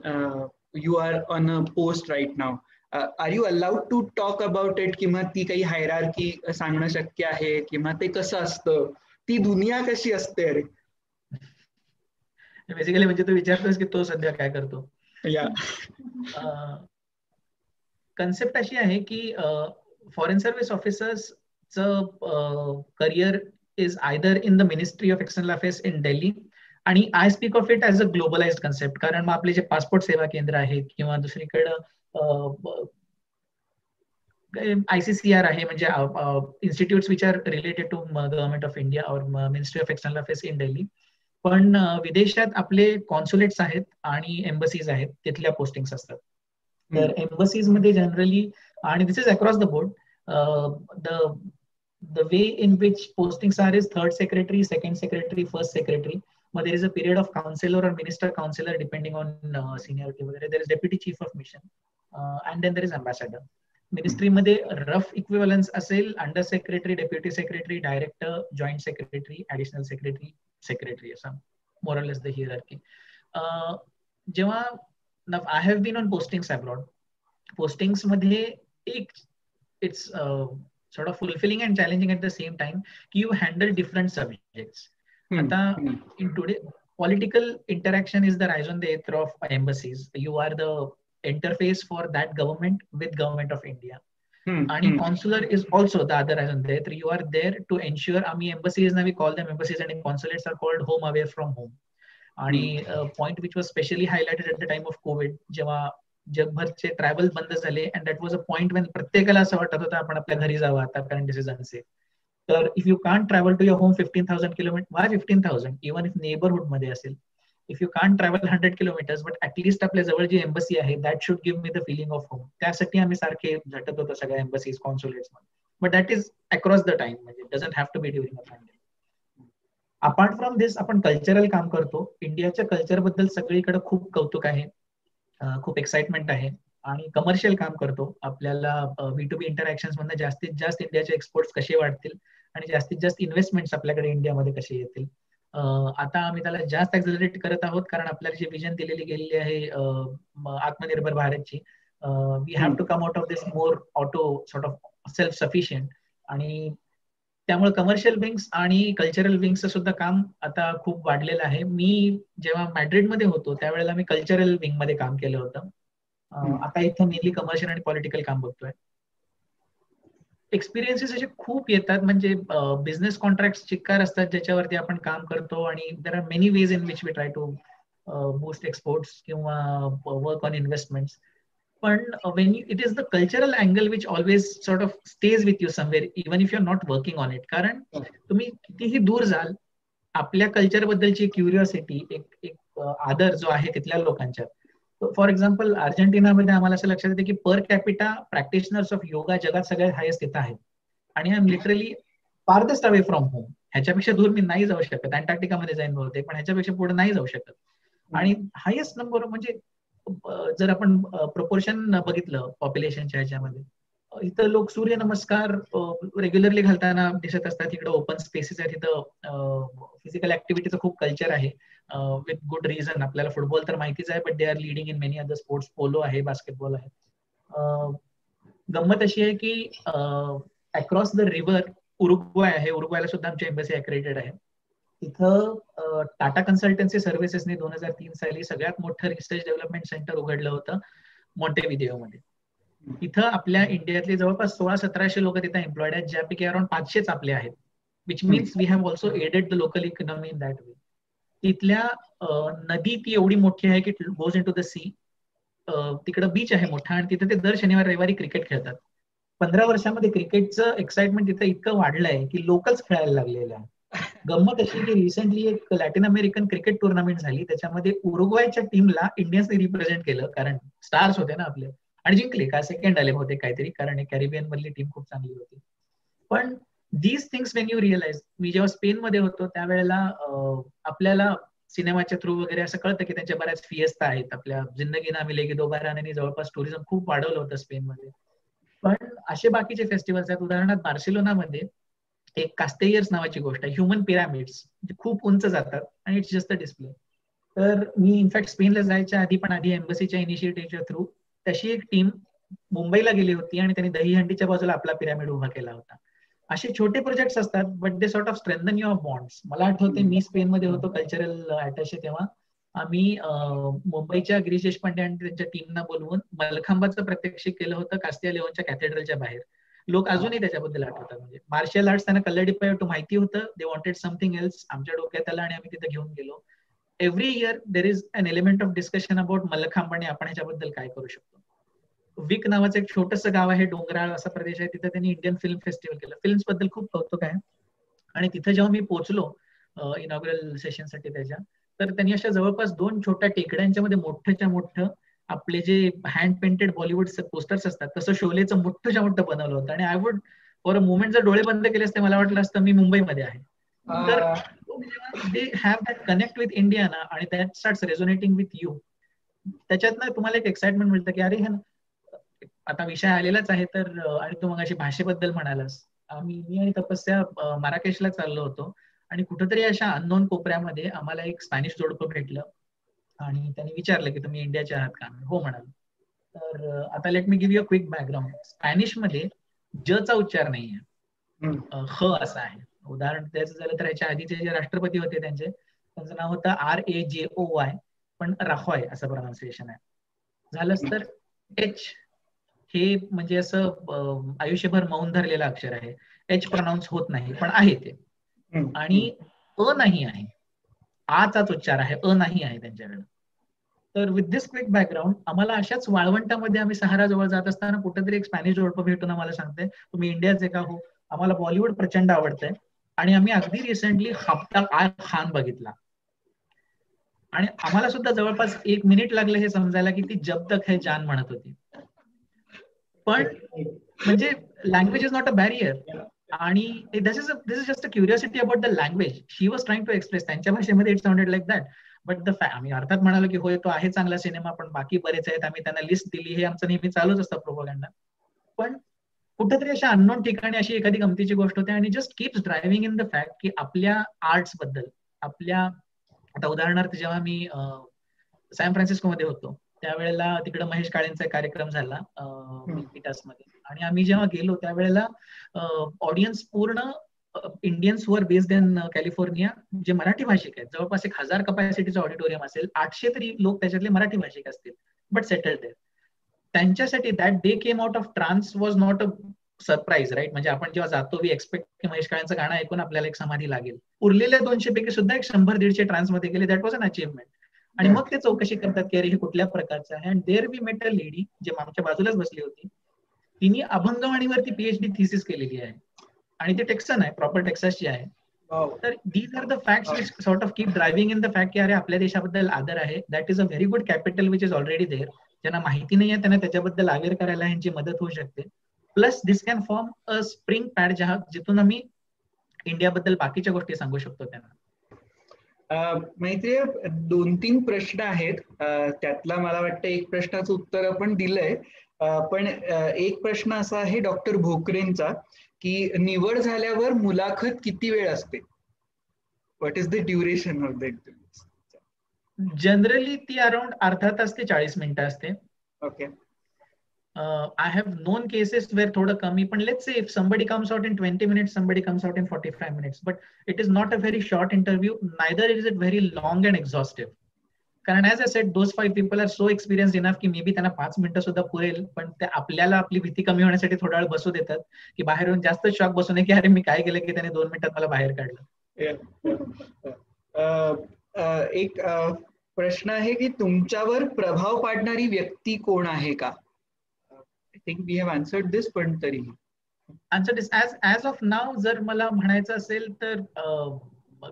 you are on a post right now are you allowed to talk about it किंवा ती काही हायरार्की सांगणं शक्य आहे? किंवा ते कसं असतं? ती दुनिया कशी असते अरे बेसिकली म्हणजे तू विचारतोस की तो सध्या काय करतो? या. कन्सेप्ट अशी आहे की foreign service ऑफिसर्सचं career is either in the ministry of external affairs in Delhi आणि I speak of it as a globalize concept कारण मग आपले जे पासपोर्ट सेवा केंद्र आहेत किंवा दुसरीकडं आयसीसीआर आहे म्हणजे institute which are related to government of India or ministry of external affairs in Delhi पण विदेशात आपले कॉन्सुलेट्स आहेत आणि एम्बसीज आहेत तिथल्या पोस्टिंग्स असतात. तर एम्बसीजमध्ये जनरली आणि this is across the board the way in which postings are is third secretary, second secretary, first secretary. But there is a period of counselor or minister counselor depending on uh, seniority. There is deputy chief of mission, uh, and then there is ambassador. Ministry मध्ये rough equivalence असेल under secretary deputy secretary director joint secretary additional secretary secretary असा. More or less the hierarchy जेव्हा I have been on postings abroad पोस्टिंग्समध्ये एक it's sort of fulfilling and challenging at the same time की you handle different subjects आता in today political interaction is the rise on embassies you are the interface for that government with government of India आणि consular is also the other rise on the three you are there to ensure आम्ही embassies ना we call them embassies and consulates are called home away from home आणि point which was specially highlighted at the time of covid जेव्हा जगभरचे travel बंद झाले and that was a point when प्रत्येकाला असं वाटत होतं आपण आपल्या घरी जावं आता कारण दिस तर if you can't travel to your home fifteen thousand kilometer why fifteen thousand even if नेबरहुडमध्ये असेल. If you can travel hundred kilometers but at least आपल्या जवळ जी एम्बसी आहे that should give me the feeling of home त्यासाठी आम्ही सारखे झटत होतो सगळ्या embassies कॉन्सुलेट्समध्ये. But that is across the time म्हणजे doesn't have to be during a pandemic apart from this आपण कल्चरल काम करतो. इंडियाच्या कल्चरबद्दल सगळीकडे खूप कौतुक आहे. खूप एक्साइटमेंट आहे. आणि कमर्शियल काम करतो. आपल्याला बी टू बी इंटरॅक्शन मधनं जास्तीत जास्त इंडियाचे एक्सपोर्ट्स कसे वाढतील? आणि जास्तीत जास्त इन्व्हेस्टमेंट्स आपल्याकडे इंडियामध्ये कसे येतील? आता आम्ही त्याला जास्त ऍक्झलरेट करत आहोत कारण आपल्याला जे विजन दिलेली गेलेली आहे आत्मनिर्भर भारतची we have to come out of this more auto sort of self sufficient आणि त्यामुळे कमर्शियल विंग्स आणि कल्चरल विंग्सचं सुद्धा काम आता खूप वाढलेलं आहे. मी जेव्हा मॅड्रिडमध्ये होतो त्यावेळेला मी कल्चरल विंगमध्ये काम केलं होतं. आता इथं मेनली कमर्शियल आणि पॉलिटिकल काम बघतोय. एक्सपिरियन्सेस असे खूप येतात. म्हणजे बिझनेस कॉन्ट्रॅक्ट चिक्कार असतात ज्याच्यावरती आपण काम करतो आणि there are many ways in which we try to boost exports किंवा वर्क ऑन इन्व्हेस्टमेंट पण when you it is the cultural angle which always sort of stays with you somewhere even if you are not working on it कारण तुम्ही कितीही दूर जाल आपल्या culture बद्दलची curiosity एक एक आदर जो आहे तिथल्या लोकांच्या फॉर एक्झाम्पल अर्जेंटिनामध्ये आम्हाला असं लक्षात येते की per capita practitioners of yoga जगात सगळ्यात हायस्ट तिथं आहे आणि I am literally farthest away from home ह्याच्यापेक्षा दूर मी नाही जाऊ शकत. अँटार्क्टिकामध्ये जाईन बोलते पण ह्याच्यापेक्षा पुढे नाही जाऊ शकत. आणि हायेस्ट नंबर म्हणजे जर आपण प्रपोर्शन बघितलं पॉप्युलेशनच्या ह्याच्यामध्ये इथं लोक सूर्य नमस्कार रेग्युलरली घालताना दिसत असतात. इकडे ओपन स्पेसेस आहेत. इथं फिजिकल ऍक्टिव्हिटीचं खूप कल्चर आहे. विथ गुड रिझन आपल्याला फुटबॉल तर माहितीच आहे but they are leading in many other sports polo आहे बास्केटबॉल आहे. गंमत अशी आहे की अक्रॉस द रिव्हर उरुग्वाय आहे. उरुग्वायला सुद्धा आमची एम्बसी अक्रेडिटेड आहे. तिथं टाटा कन्सल्टन्सी सर्व्हिसेसने दोन हजार तीन साली सगळ्यात मोठं रिसर्च डेव्हलपमेंट सेंटर उघडलं होतं मध्ये. इथं आपल्या इंडियातले जवळपास सोळा सतराशे लोक तिथे एम्प्लॉइड आहेत ज्यापैकी अराउंड पाचशेच आपले आहेत. Which means we have also aided the local economy in that way तिथल्या नदी ती एवढी मोठी आहे की goes in to the sea तिकडं बीच आहे मोठा आणि तिथे ते दर शनिवार रविवारी क्रिकेट खेळतात. पंधरा वर्षामध्ये क्रिकेटचं एक्साइटमेंट तिथं इतकं वाढलंय की लोकल्स खेळायला लागलेलं आहे गंमत अशी की रिसेंटली एक लॅटिन अमेरिकन क्रिकेट टुर्नामेंट झाली. त्याच्यामध्ये उरुग्वायच्या टीमला इंडियन्सने रिप्रेझेंट केलं कारण स्टार्स होते ना आपले. आणि जिंकले. का सेकंड आले होते काहीतरी कारण कॅरिबियन मधली टीम खूप चांगली होती. पण these things when you realise मी जेव्हा स्पेन मध्ये होतो त्यावेळेला आपल्याला सिनेमाच्या थ्रू वगैरे असं कळतं की त्यांच्या बऱ्याच फियस्ता आहेत. आपल्या जिंदगी आम्ही लेगी दोबारा आणि जवळपास टुरिझम खूप वाढवलं होतं स्पेनमध्ये पण असे बाकीचे फेस्टिवल्स आहेत. उदाहरणार्थ बार्सिलोनामध्ये एक कास्तेयर्स नावाची गोष्ट आहे. ह्युमन पिरामिड्स जे खूप उंच जातात आणि इट्स जस्ट अ डिस्प्ले तर मी इनफॅक्ट स्पेनला जायच्या आधी पण आधी एम्बसीच्या इनिशिएटिव्हच्या थ्रू तशी एक टीम मुंबईला गेली होती आणि त्यांनी दहीहंडीच्या बाजूला आपला पिरामिड उभा केला होता. असे छोटे प्रोजेक्ट्स असतात but they sort of strengthen your bonds मला आठवते मी स्पेन मध्ये होतो कल्चरल अटॅचे तेव्हा. आम्ही मुंबईच्या गिरीश देशपांडे आणि त्यांच्या टीमना बोलवून मलखांबाचं प्रत्यक्षिक केलं होतं कास्तिया लेवनच्या कॅथेड्रलच्या बाहेर. लोक अजूनही त्याच्याबद्दल आठवतात. म्हणजे मार्शल आर्ट्स त्यांना कल्लडी टू माहिती होतं. दे वॉन्टेड समथिंग एल्स आमच्या डोक्यात आलं आणि आम्ही तिथे घेऊन गेलो. Every year there is an element of discussion about Mallakhamb आणि आपण ह्याच्याबद्दल काय करू शकतो. विक नावाचं एक छोटस गाव आहे डोंगराळ असा प्रदेश आहे. तिथे त्यांनी इंडियन फिल्म फेस्टिवल केलं. फिल्म्सबद्दल खूप कौतुक आहे. आणि तिथे जेव्हा मी पोहोचलो इनॉग्रल सेशनसाठी त्याच्या तर त्यांनी अशा जवळपास दोन छोट्या टेकड्यांच्या मध्ये मोठ्याच्या मोठं आपले जे हँड पेंटेड बॉलिवूड पोस्टर्स असतात तसं शोलेचं मोठ्याच्या मोठं बनवलं होतं. आणि I would for a movement जर डोळे बंद केले असते मला वाटलं असतं मी मुंबईमध्ये आहे. तर they have that connect with India ना आणि that start resonating with you त्याच्यात ना तुम्हाला एक एक्साइटमेंट मिळतं की अरे ह्या आता विषय आलेलाच आहे तर आणि तू मग अशी भाषेबद्दल म्हणालास. आम्ही मी आणि तपस्या माराकेशला चाललो होतो. आणि कुठेतरी अशा अननोन कोपऱ्यामध्ये आम्हाला एक स्पॅनिश जोडपं भेटलं. आणि त्यांनी विचारलं की तुम्ही इंडियाचे आहात का? हो म्हणाल. तर आता let me give you quick background स्पॅनिशमध्ये जचा उच्चार नाहीये. ह असा आहे. उदाहरण द्यायचं झालं तर याच्या आधीचे जे राष्ट्रपती होते त्यांचे त्यांचं नाव होतं आर ए जे ओ वाय पण राखॉय असं प्रोनाऊन्सिएशन आहे. झालंच तर एच हे म्हणजे असं आयुष्यभर मौन धरलेलं अक्षर आहे. एच प्रोनाऊन्स होत नाही पण आहे ते. आणि अ नाही आहे. आचाच उच्चार आहे. अ नाही आहे त्यांच्याकडे. तर विथ दिस क्विक बॅकग्राऊंड आम्हाला अशाच वाळवंटामध्ये आम्ही सहारा जवळ जात असताना कुठेतरी एक स्पॅनिश जोडपं भेटून आम्हाला सांगते तुम्ही इंडियाचे का हो? आम्हाला बॉलिवूड प्रचंड आवडतंय. आणि आम्ही अगदी रिसेंटली हप्ता आय खान बघितला. आणि आम्हाला सुद्धा जवळपास एक मिनिट लागलं हे समजायला की ती जब तक हे जान म्हणत होती. पण म्हणजे language is not a barrier आणि this is this is just a curiosity about the language she was trying to express त्यांच्या भाषेमध्ये it sounded like that but the फॅ आम्ही अर्थात म्हणालो की होय तो आहे चांगला सिनेमा पण बाकी बरेच आहेत आम्ही त्यांना लिस्ट दिली हे आमचं नेहमी चालूच असतं प्रोपोगंडा पण कुठेतरी अशा अननोन ठिकाणी अशी एखादी गमतीची गोष्ट होते आणि just keeps driving in the fact की आपल्या आर्ट्सबद्दल आपल्या आता उदाहरणार्थ जेव्हा मी सॅन फ्रान्सिस्को मध्ये होतो त्यावेळेला तिकडे महेश काळेंचा कार्यक्रम झाला मध्ये आणि आम्ही जेव्हा गेलो त्यावेळेला ऑडियन्स पूर्ण Indians were based in California जे मराठी भाषिक आहेत. जवळपास एक हजार कपॅसिटीचं ऑडिटोरियम असेल आठशे तरी लोक त्याच्यातले मराठी भाषिक असतील बट सेटल्ड आहेत. त्यांच्यासाठी that day came out of trance was not a surprise right म्हणजे आपण जेव्हा जातो वी एक्सपेक्ट की महेश काळ्यांचं गाणं ऐकून आपल्याला एक समाधी लागेल. उरलेल्या दोनशे पैकी सुद्धा एक शंभर दीडशे ट्रान्समध्ये गेले. दॅट वॉज अन अचिव्हमेंट आणि मग ते चौकशी करतात की अरे हे कुठल्या प्रकारचं आहे? And there we met a lady जे आमच्या बाजूलाच बसली होती. तिने अभंगवाणीवरती पीएचडी थिसिस केलेली आहे. आणि ते टेक्सन आहे प्रॉपर टेक्सासची आहे. तर these are the facts which sort of keep driving in the fact की अरे आपल्या देशाबद्दल आदर आहे. That is a very good capital which is already there ज्यांना माहिती नाही आहे त्यांना त्याच्याबद्दल अवेअर करायला ह्यांची मदत होऊ शकते. Plus this can form a spring pad ज्या जिथून आम्ही इंडियाबद्दल बाकीच्या गोष्टी सांगू शकतो त्यांना. मैत्री दोन तीन प्रश्न आहेत. त्यातला मला वाटतं एक प्रश्नाचं उत्तर आपण दिलंय. पण एक प्रश्न असा आहे डॉक्टर भोकरेंचा की निवड झाल्यावर मुलाखत किती वेळ असते? What is the duration of the generally ती अराउंड अर्धा तास ते चाळीस मिनिटं असते. Okay I have known cases where थोडं कमी पण let's say if somebody comes out in twenty minutes somebody comes out in forty five minutes but it is not a very short interview neither is it very long and exhaustive कारण as a set those five people are so experience enough की may बी त्यांना पाच मिनिटं सुद्धा पुरेल पण ते आपल्याला आपली भीती कमी होण्यासाठी थोडा वेळ बसू देतात की बाहेरून जास्त शॉक बसू नये की अरे मी काय केलं की त्याने दोन मिनिटात मला बाहेर काढलं. Uh, uh, एक uh, प्रश्न आहे की तुमच्यावर प्रभाव पाडणारी व्यक्ती कोण आहे का? Think we have answered this पण तरी. Answer this as as of now जर मला म्हणायचं असेल तर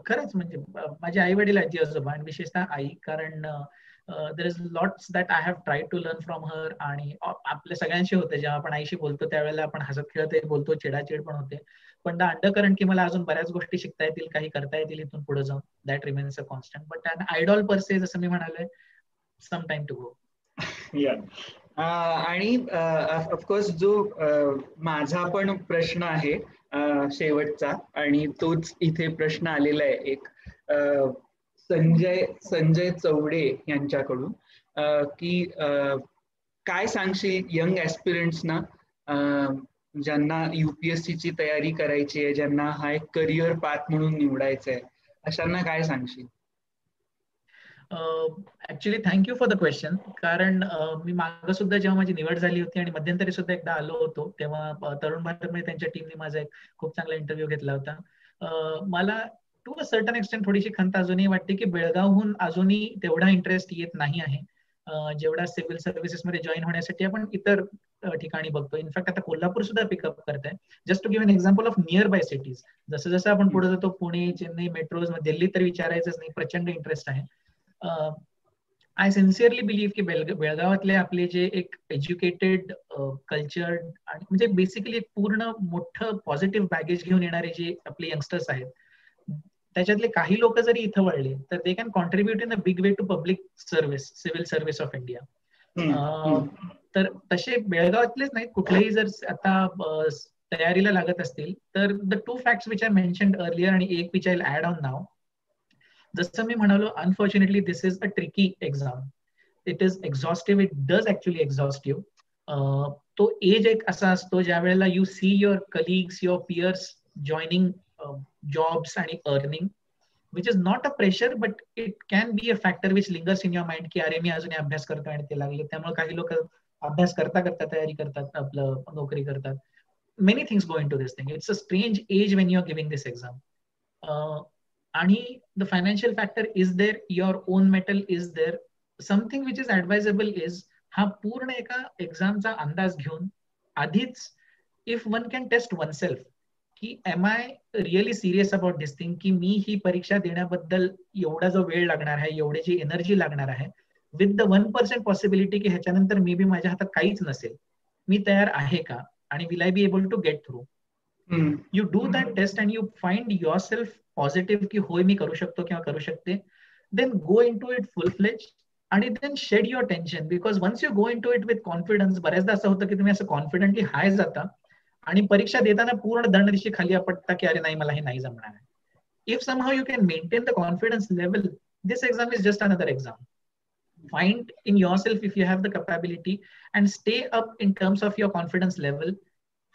खरंच म्हणजे माझे आई वडील आजी आजोबा आणि विशेषतः आई कारण there is lots that I have try to learn from her आणि आपल्या सगळ्यांशी होते जेव्हा आपण आईशी बोलतो त्यावेळेला आपण हसत खेळत बोलतो चिडाचिड पण होते. पण द अंडर की मला अजून बऱ्याच गोष्टी शिकता येतील काही करता येतील इथून पुढे जाऊन that remains a constant but idol per se जसं मी म्हणाले सम टाइम टू गो आणि ऑफकोर्स जो माझा पण प्रश्न आहे शेवटचा आणि तोच इथे प्रश्न आलेला आहे एक संजय संजय चौडे यांच्याकडून की काय सांगशील यंग ऍस्पिरंट्सना ज्यांना युपीएससीची तयारी करायची आहे ज्यांना हा एक करिअर पाथ म्हणून निवडायचा आहे अशांना काय सांगशील? Actually thank you for the question कारण मी मागं सुद्धा जेव्हा माझी निवड झाली होती आणि मध्यंतरी सुद्धा एकदा आलो होतो तेव्हा तरुण भारतमध्ये त्यांच्या टीमने माझा एक खूप चांगला इंटरव्ह्यू घेतला होता. मला टू अ सर्टन एक्सटेंट थोडीशी खंत अजूनही वाटते की बेळगावहून अजूनही तेवढा इंटरेस्ट येत नाही आहे. जेवढा सिव्हिल सर्व्हिसेस मध्ये जॉईन होण्यासाठी आपण इतर ठिकाणी बघतो इनफॅक्ट आता कोल्हापूर सुद्धा पिकअप करत आहे just to give an example of nearby cities जसं जसं आपण पुढे जातो पुणे चेन्नई मेट्रोज दिल्ली तर विचारायचंच नाही. प्रचंड इंटरेस्ट आहे. आय सिन्सिअरली बिलीव्ह की बेळगावातले आपले जे एक एज्युकेटेड कल्चर आणि म्हणजे बेसिकली एक पूर्ण मोठं पॉझिटिव्ह बॅगेज घेऊन येणारे जे आपले यंगस्टर्स आहेत त्याच्यातले काही लोक जरी इथं वळले तर they can contribute in a big way to public service civil service of India तर तसे बेळगावातलेच नाही कुठलेही जर आता तयारीला लागत असतील तर the two facts which I mention earlier आणि एक which I add on now जसं मी म्हणालो unfortunately this is a tricky exam it is exhaustive it does actually exhaustive तो एज एक असा असतो ज्या वेळेला you see your colleagues your peers joining jobs आणि earning which is not a pressure but it can be a factor which lingers in your mind की अरे मी अजून अभ्यास करतो आणि ते लागले. त्यामुळे काही लोक अभ्यास करता करता तयारी करतात आपलं नोकरी करतात. Many things go into this thing it's a strange age when you are giving this exam आणि the financial factor is there your own mental is there. Something which is advisable is हा पूर्ण एका एक्झामचा अंदाज घेऊन आधीच if one can test oneself की am I really serious about this thing की मी ही परीक्षा देण्याबद्दल एवढा जो वेळ लागणार आहे एवढी जी एनर्जी लागणार आहे with the one percent possibility की ह्याच्यानंतर मे बी माझ्या हातात काहीच नसेल मी तयार आहे का आणि will I be able to get through you do that test and you find yourself positive की होय मी करू शकतो किंवा करू शकते. Then go into it full fledge and then shed your tension because once you go into it with confidence बऱ्याचदा असं होतं की तुम्ही असं कॉन्फिडंटली हाय जाता आणि परीक्षा देताना पूर्ण दंड दिशी खाली आपटता की अरे नाही मला हे नाही जमणार आहे. If somehow you can maintain the confidence level this exam is just another exam find in yourself if you have the capability and stay up in terms of your confidence level.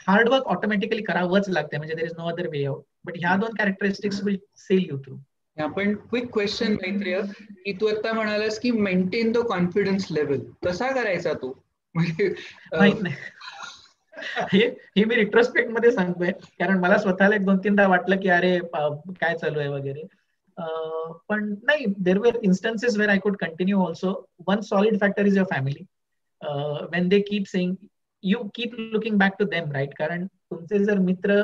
Hard work automatically करावंच लागते म्हणजे there is no other way out but ह्या दोन characteristics will sell you through आपण quick question Maitreya. की तू आता म्हणालास की मेंटेन द कॉन्फिडन्स लेवल कसा करायचा तू? माहीत नाही. हे मी रिट्रोस्पेक्टमध्ये सांगतोय. कारण मला स्वतःला एक दोन तीनदा वाटलं की अरे काय चालू आहे वगैरे. पण नाही there were instances where I could continue also one solid factor is your family when they keep saying you keep looking back to them right कारण तुमचे जर मित्र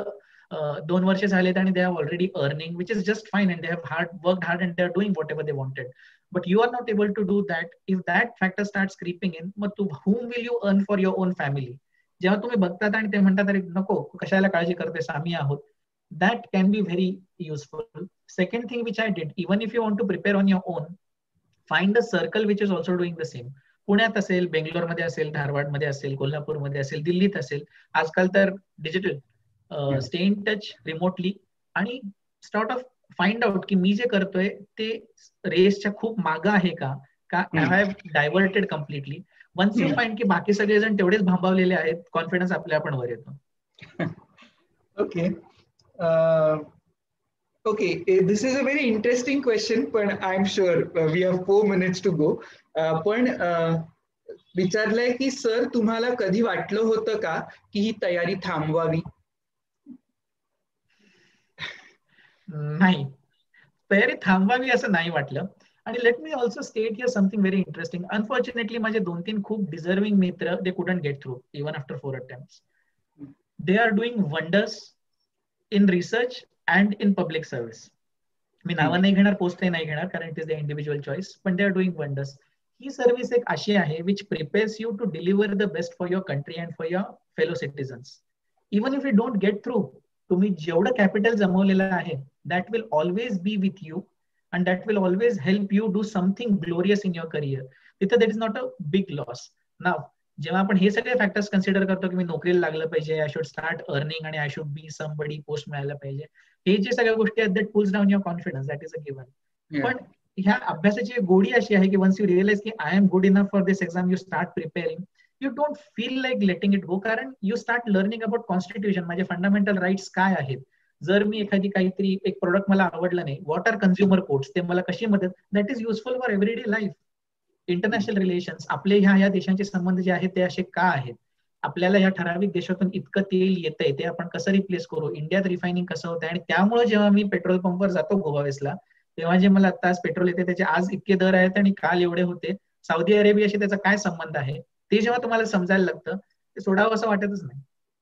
दोन वर्ष झालेत आणि they have already earning which is just fine and they have hard work hard and they are doing whatever they wanted but you are not able to do that if that factor start scripting in मग to whom will you earn for your own family जेव्हा तुम्ही बघतात आणि ते म्हणतात अरे नको कशाला काळजी करतेस आम्ही आहोत that can be very useful second thing which I did even if you want to prepare on your own find a circle which is also doing the same पुण्यात असेल बेंगलोरमध्ये असेल धारवाडमध्ये असेल कोल्हापूरमध्ये असेल दिल्लीत असेल आजकाल तर digital stay in touch remotely आणि स्टार्ट ऑफ फाइंड आउट की मी जे करतोय ते रेसच्या खूप मागं आहे का? का I have diverted completely once you find की बाकी सगळेजण तेवढेच भांबावलेले आहेत कॉन्फिडन्स आपल्या आपण वर येतो. Okay okay this is a very interesting question पण I am sure we have four minutes to go पण विचारलंय की सर तुम्हाला कधी वाटलं होतं का की ही तयारी थांबवावी? नाही. तयारी थांबवावी असं नाही वाटलं. आणि let me also state here something very interesting unfortunately माझे दोन तीन खूप डिझर्विंग मित्र they couldn't get through even after four attempt they are doing wonders in research and in public service मी नावं नाही घेणार पोस्ट नाही घेणार कारण it is the individual choice पण दे आर डुईंग वंडर्स ही सर्व्हिस एक अशी आहे which prepares you to deliver the best for your country and for your fellow citizens even if you don't get through तुम्ही जेवढं capital जमवलेलं आहे that will always be with you and that will always help you do something glorious in your career तिथं that is not a big loss now जेव्हा आपण हे सगळे factors consider करतो की मी नोकरीला लागलं पाहिजे आय शुड स्टार्ट अर्निंग आणि I should be somebody post मिळायला पाहिजे हे जे सगळ्या गोष्टी आहेत that pulls down your confidence that is a given पण ह्या अभ्यासाची गोडी अशी आहे की वन्स यू रिअलाइज की I am good enough for this exam you start preparing you don't feel like letting it go कारण you start learning about constitution माझे फंडामेंटल राईट्स काय आहेत? जर मी एखादी काहीतरी एक प्रोडक्ट मला आवडलं नाही व्हॉट आर कन्झ्युमर कोड्स ते मला कशी मदत? That is useful for everyday life international relations आपले ह्या ह्या देशांचे संबंध जे आहेत ते असे का आहेत? आपल्याला या ठराविक देशातून इतकं तेल येतंय ते आपण कसं रिप्लेस करू? इंडियात रिफायनिंग कसं होतं आणि त्यामुळे जेव्हा मी पेट्रोल पंपवर जातो गोवावेसला तेव्हा जे मला आता पेट्रोल येते त्याचे आज इतके दर आहेत आणि काल एवढे होते. सौदी अरेबियाशी त्याचा काय संबंध आहे? ते जेव्हा तुम्हाला समजायला लागतं ते सोडावं असं वाटतच नाही.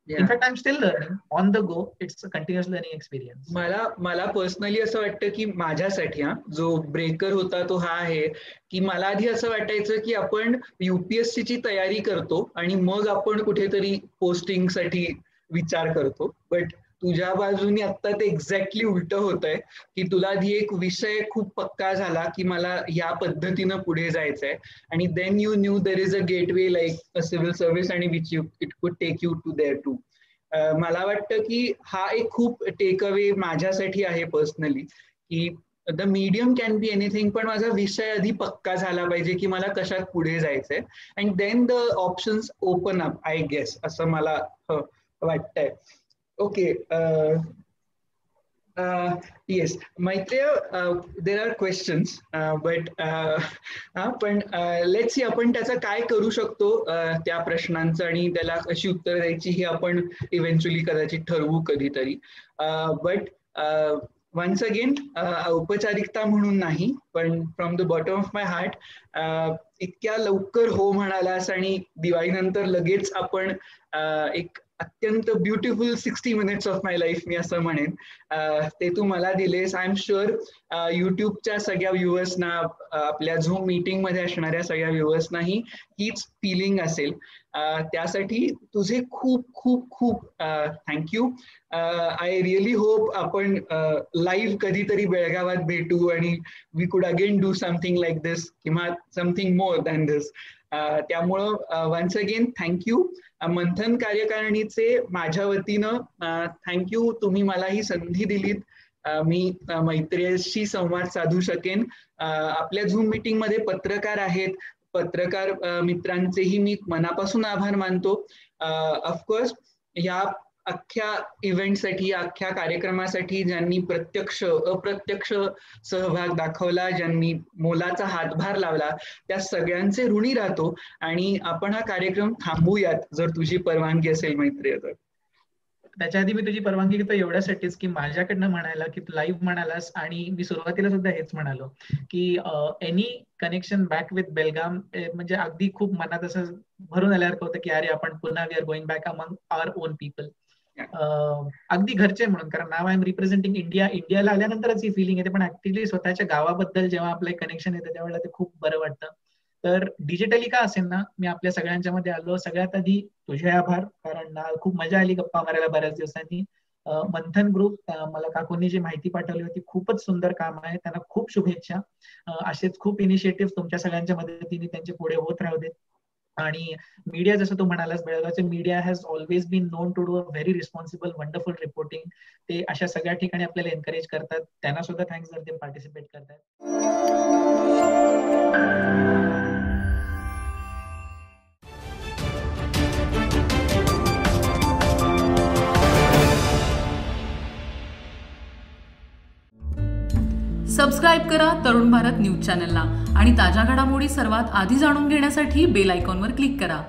In fact I am still learning on the go it's continuous learning experience मला मला पर्सनली असं वाटतं की माझ्यासाठी हा जो ब्रेकर होता तो हा आहे की मला आधी असं वाटायचं की आपण युपीएससी ची तयारी करतो आणि मग आपण कुठेतरी पोस्टिंगसाठी विचार करतो. बट तुझ्या बाजूनी आता ते एक्झॅक्टली उलट होत आहे की तुला आधी एक विषय खूप पक्का झाला की मला या पद्धतीनं पुढे जायचंय. आणि then you knew there is a gateway like a civil service आणि which you it could take you to there to मला वाटतं की हा एक खूप टेक अवे माझ्यासाठी आहे पर्सनली की the medium can be anything पण माझा विषय आधी पक्का झाला पाहिजे की मला कशात पुढे जायचंय. And then the options open up I guess असं मला वाटतंय. Okay yes Maitreya there are questions but पण uh, लेट्स सी आपण त्याचा काय करू शकतो uh, त्या प्रश्नांचं आणि त्याला कशी उत्तर द्यायची ही आपण इव्हेंच्युअली कदाचित ठरवू कधीतरी. बट वन्स अगेन औपचारिकता म्हणून नाही पण from the bottom of my heart इतक्या लवकर हो म्हणालास आणि दिवाळीनंतर लगेच आपण uh, एक अत्यंत beautiful sixty minutes of my life मी असं म्हणेन. ते तू मला दिलेस. आय एम शुअर युट्यूबच्या सगळ्या व्ह्युअर्सना आपल्या झूम मीटिंगमध्ये असणाऱ्या सगळ्या व्ह्युअर्सनाही हीच फिलिंग असेल. त्यासाठी तुझे खूप खूप खूप thank you I really hope आपण लाईव्ह कधीतरी बेळगावात भेटू आणि we could again do something like this किंवा समथिंग मोर दॅन दिस त्यामुळं once again thank you Manthan कार्यकारिणीचे माझ्या वतीनं थँक्यू तुम्ही मला ही संधी दिलीत. मी मैत्रियाशी संवाद साधू शकेन. आपल्या झूम मीटिंगमध्ये पत्रकार आहेत. पत्रकार मित्रांचेही मी मनापासून आभार मानतो. ऑफकोर्स या अख्ख्या इव्हेंटसाठी अख्ख्या कार्यक्रमासाठी ज्यांनी प्रत्यक्ष अप्रत्यक्ष सहभाग दाखवला ज्यांनी मोलाचा हातभार लावला त्या सगळ्यांचे ऋणी राहतो आणि आपण हा कार्यक्रम थांबूयात जर तुझी परवानगी असेल मैत्री तर. त्याच्या आधी मी तुझी परवानगी घेतो एवढ्यासाठीच की माझ्याकडनं म्हणायला की तू लाईव्ह म्हणालास आणि मी सुरुवातीला सुद्धा हेच म्हणालो की any connection back with Belgaum म्हणजे अगदी खूप मनात असं भरून आल्यासारखं होतं की अरे आपण पुन्हा we are going back among our own people अगदी घरचे म्हणून कारण now I am representing India इंडियाला आल्यानंतरच ही फिलिंग येते. पण ऍक्च्युली स्वतःच्या गावाबद्दल जेव्हा आपलं कनेक्शन येतं त्यावेळेला ते खूप बरं वाटतं. तर डिजिटली का असेल ना मी आपल्या सगळ्यांच्या मध्ये आलो. सगळ्यात आधी तुझे आभार कारण खूप मजा आली गप्पा मारायला बऱ्याच दिवसांनी. मंथन ग्रुप मला काकूंनी जी माहिती पाठवली होती खूपच सुंदर काम आहे. त्यांना खूप शुभेच्छा. असेच खूप इनिशिएटिव्ह तुमच्या सगळ्यांच्या मदतीने त्यांचे पुढे होत राहू देत. आणि मीडिया जसं तू म्हणालास बेळगावचे media has always been known to do a very responsible wonderful reporting ते अशा सगळ्या ठिकाणी आपल्याला एनकरेज करतात. त्यांना सुद्धा थँक्स जर ते पार्टिसिपेट करतात सबस्क्राईब करा तरुण भारत न्यूज चॅनलला आणि ताज्या घडामोडी सर्वात आधी जाणून घेण्यासाठी बेल आयकॉनवर क्लिक करा.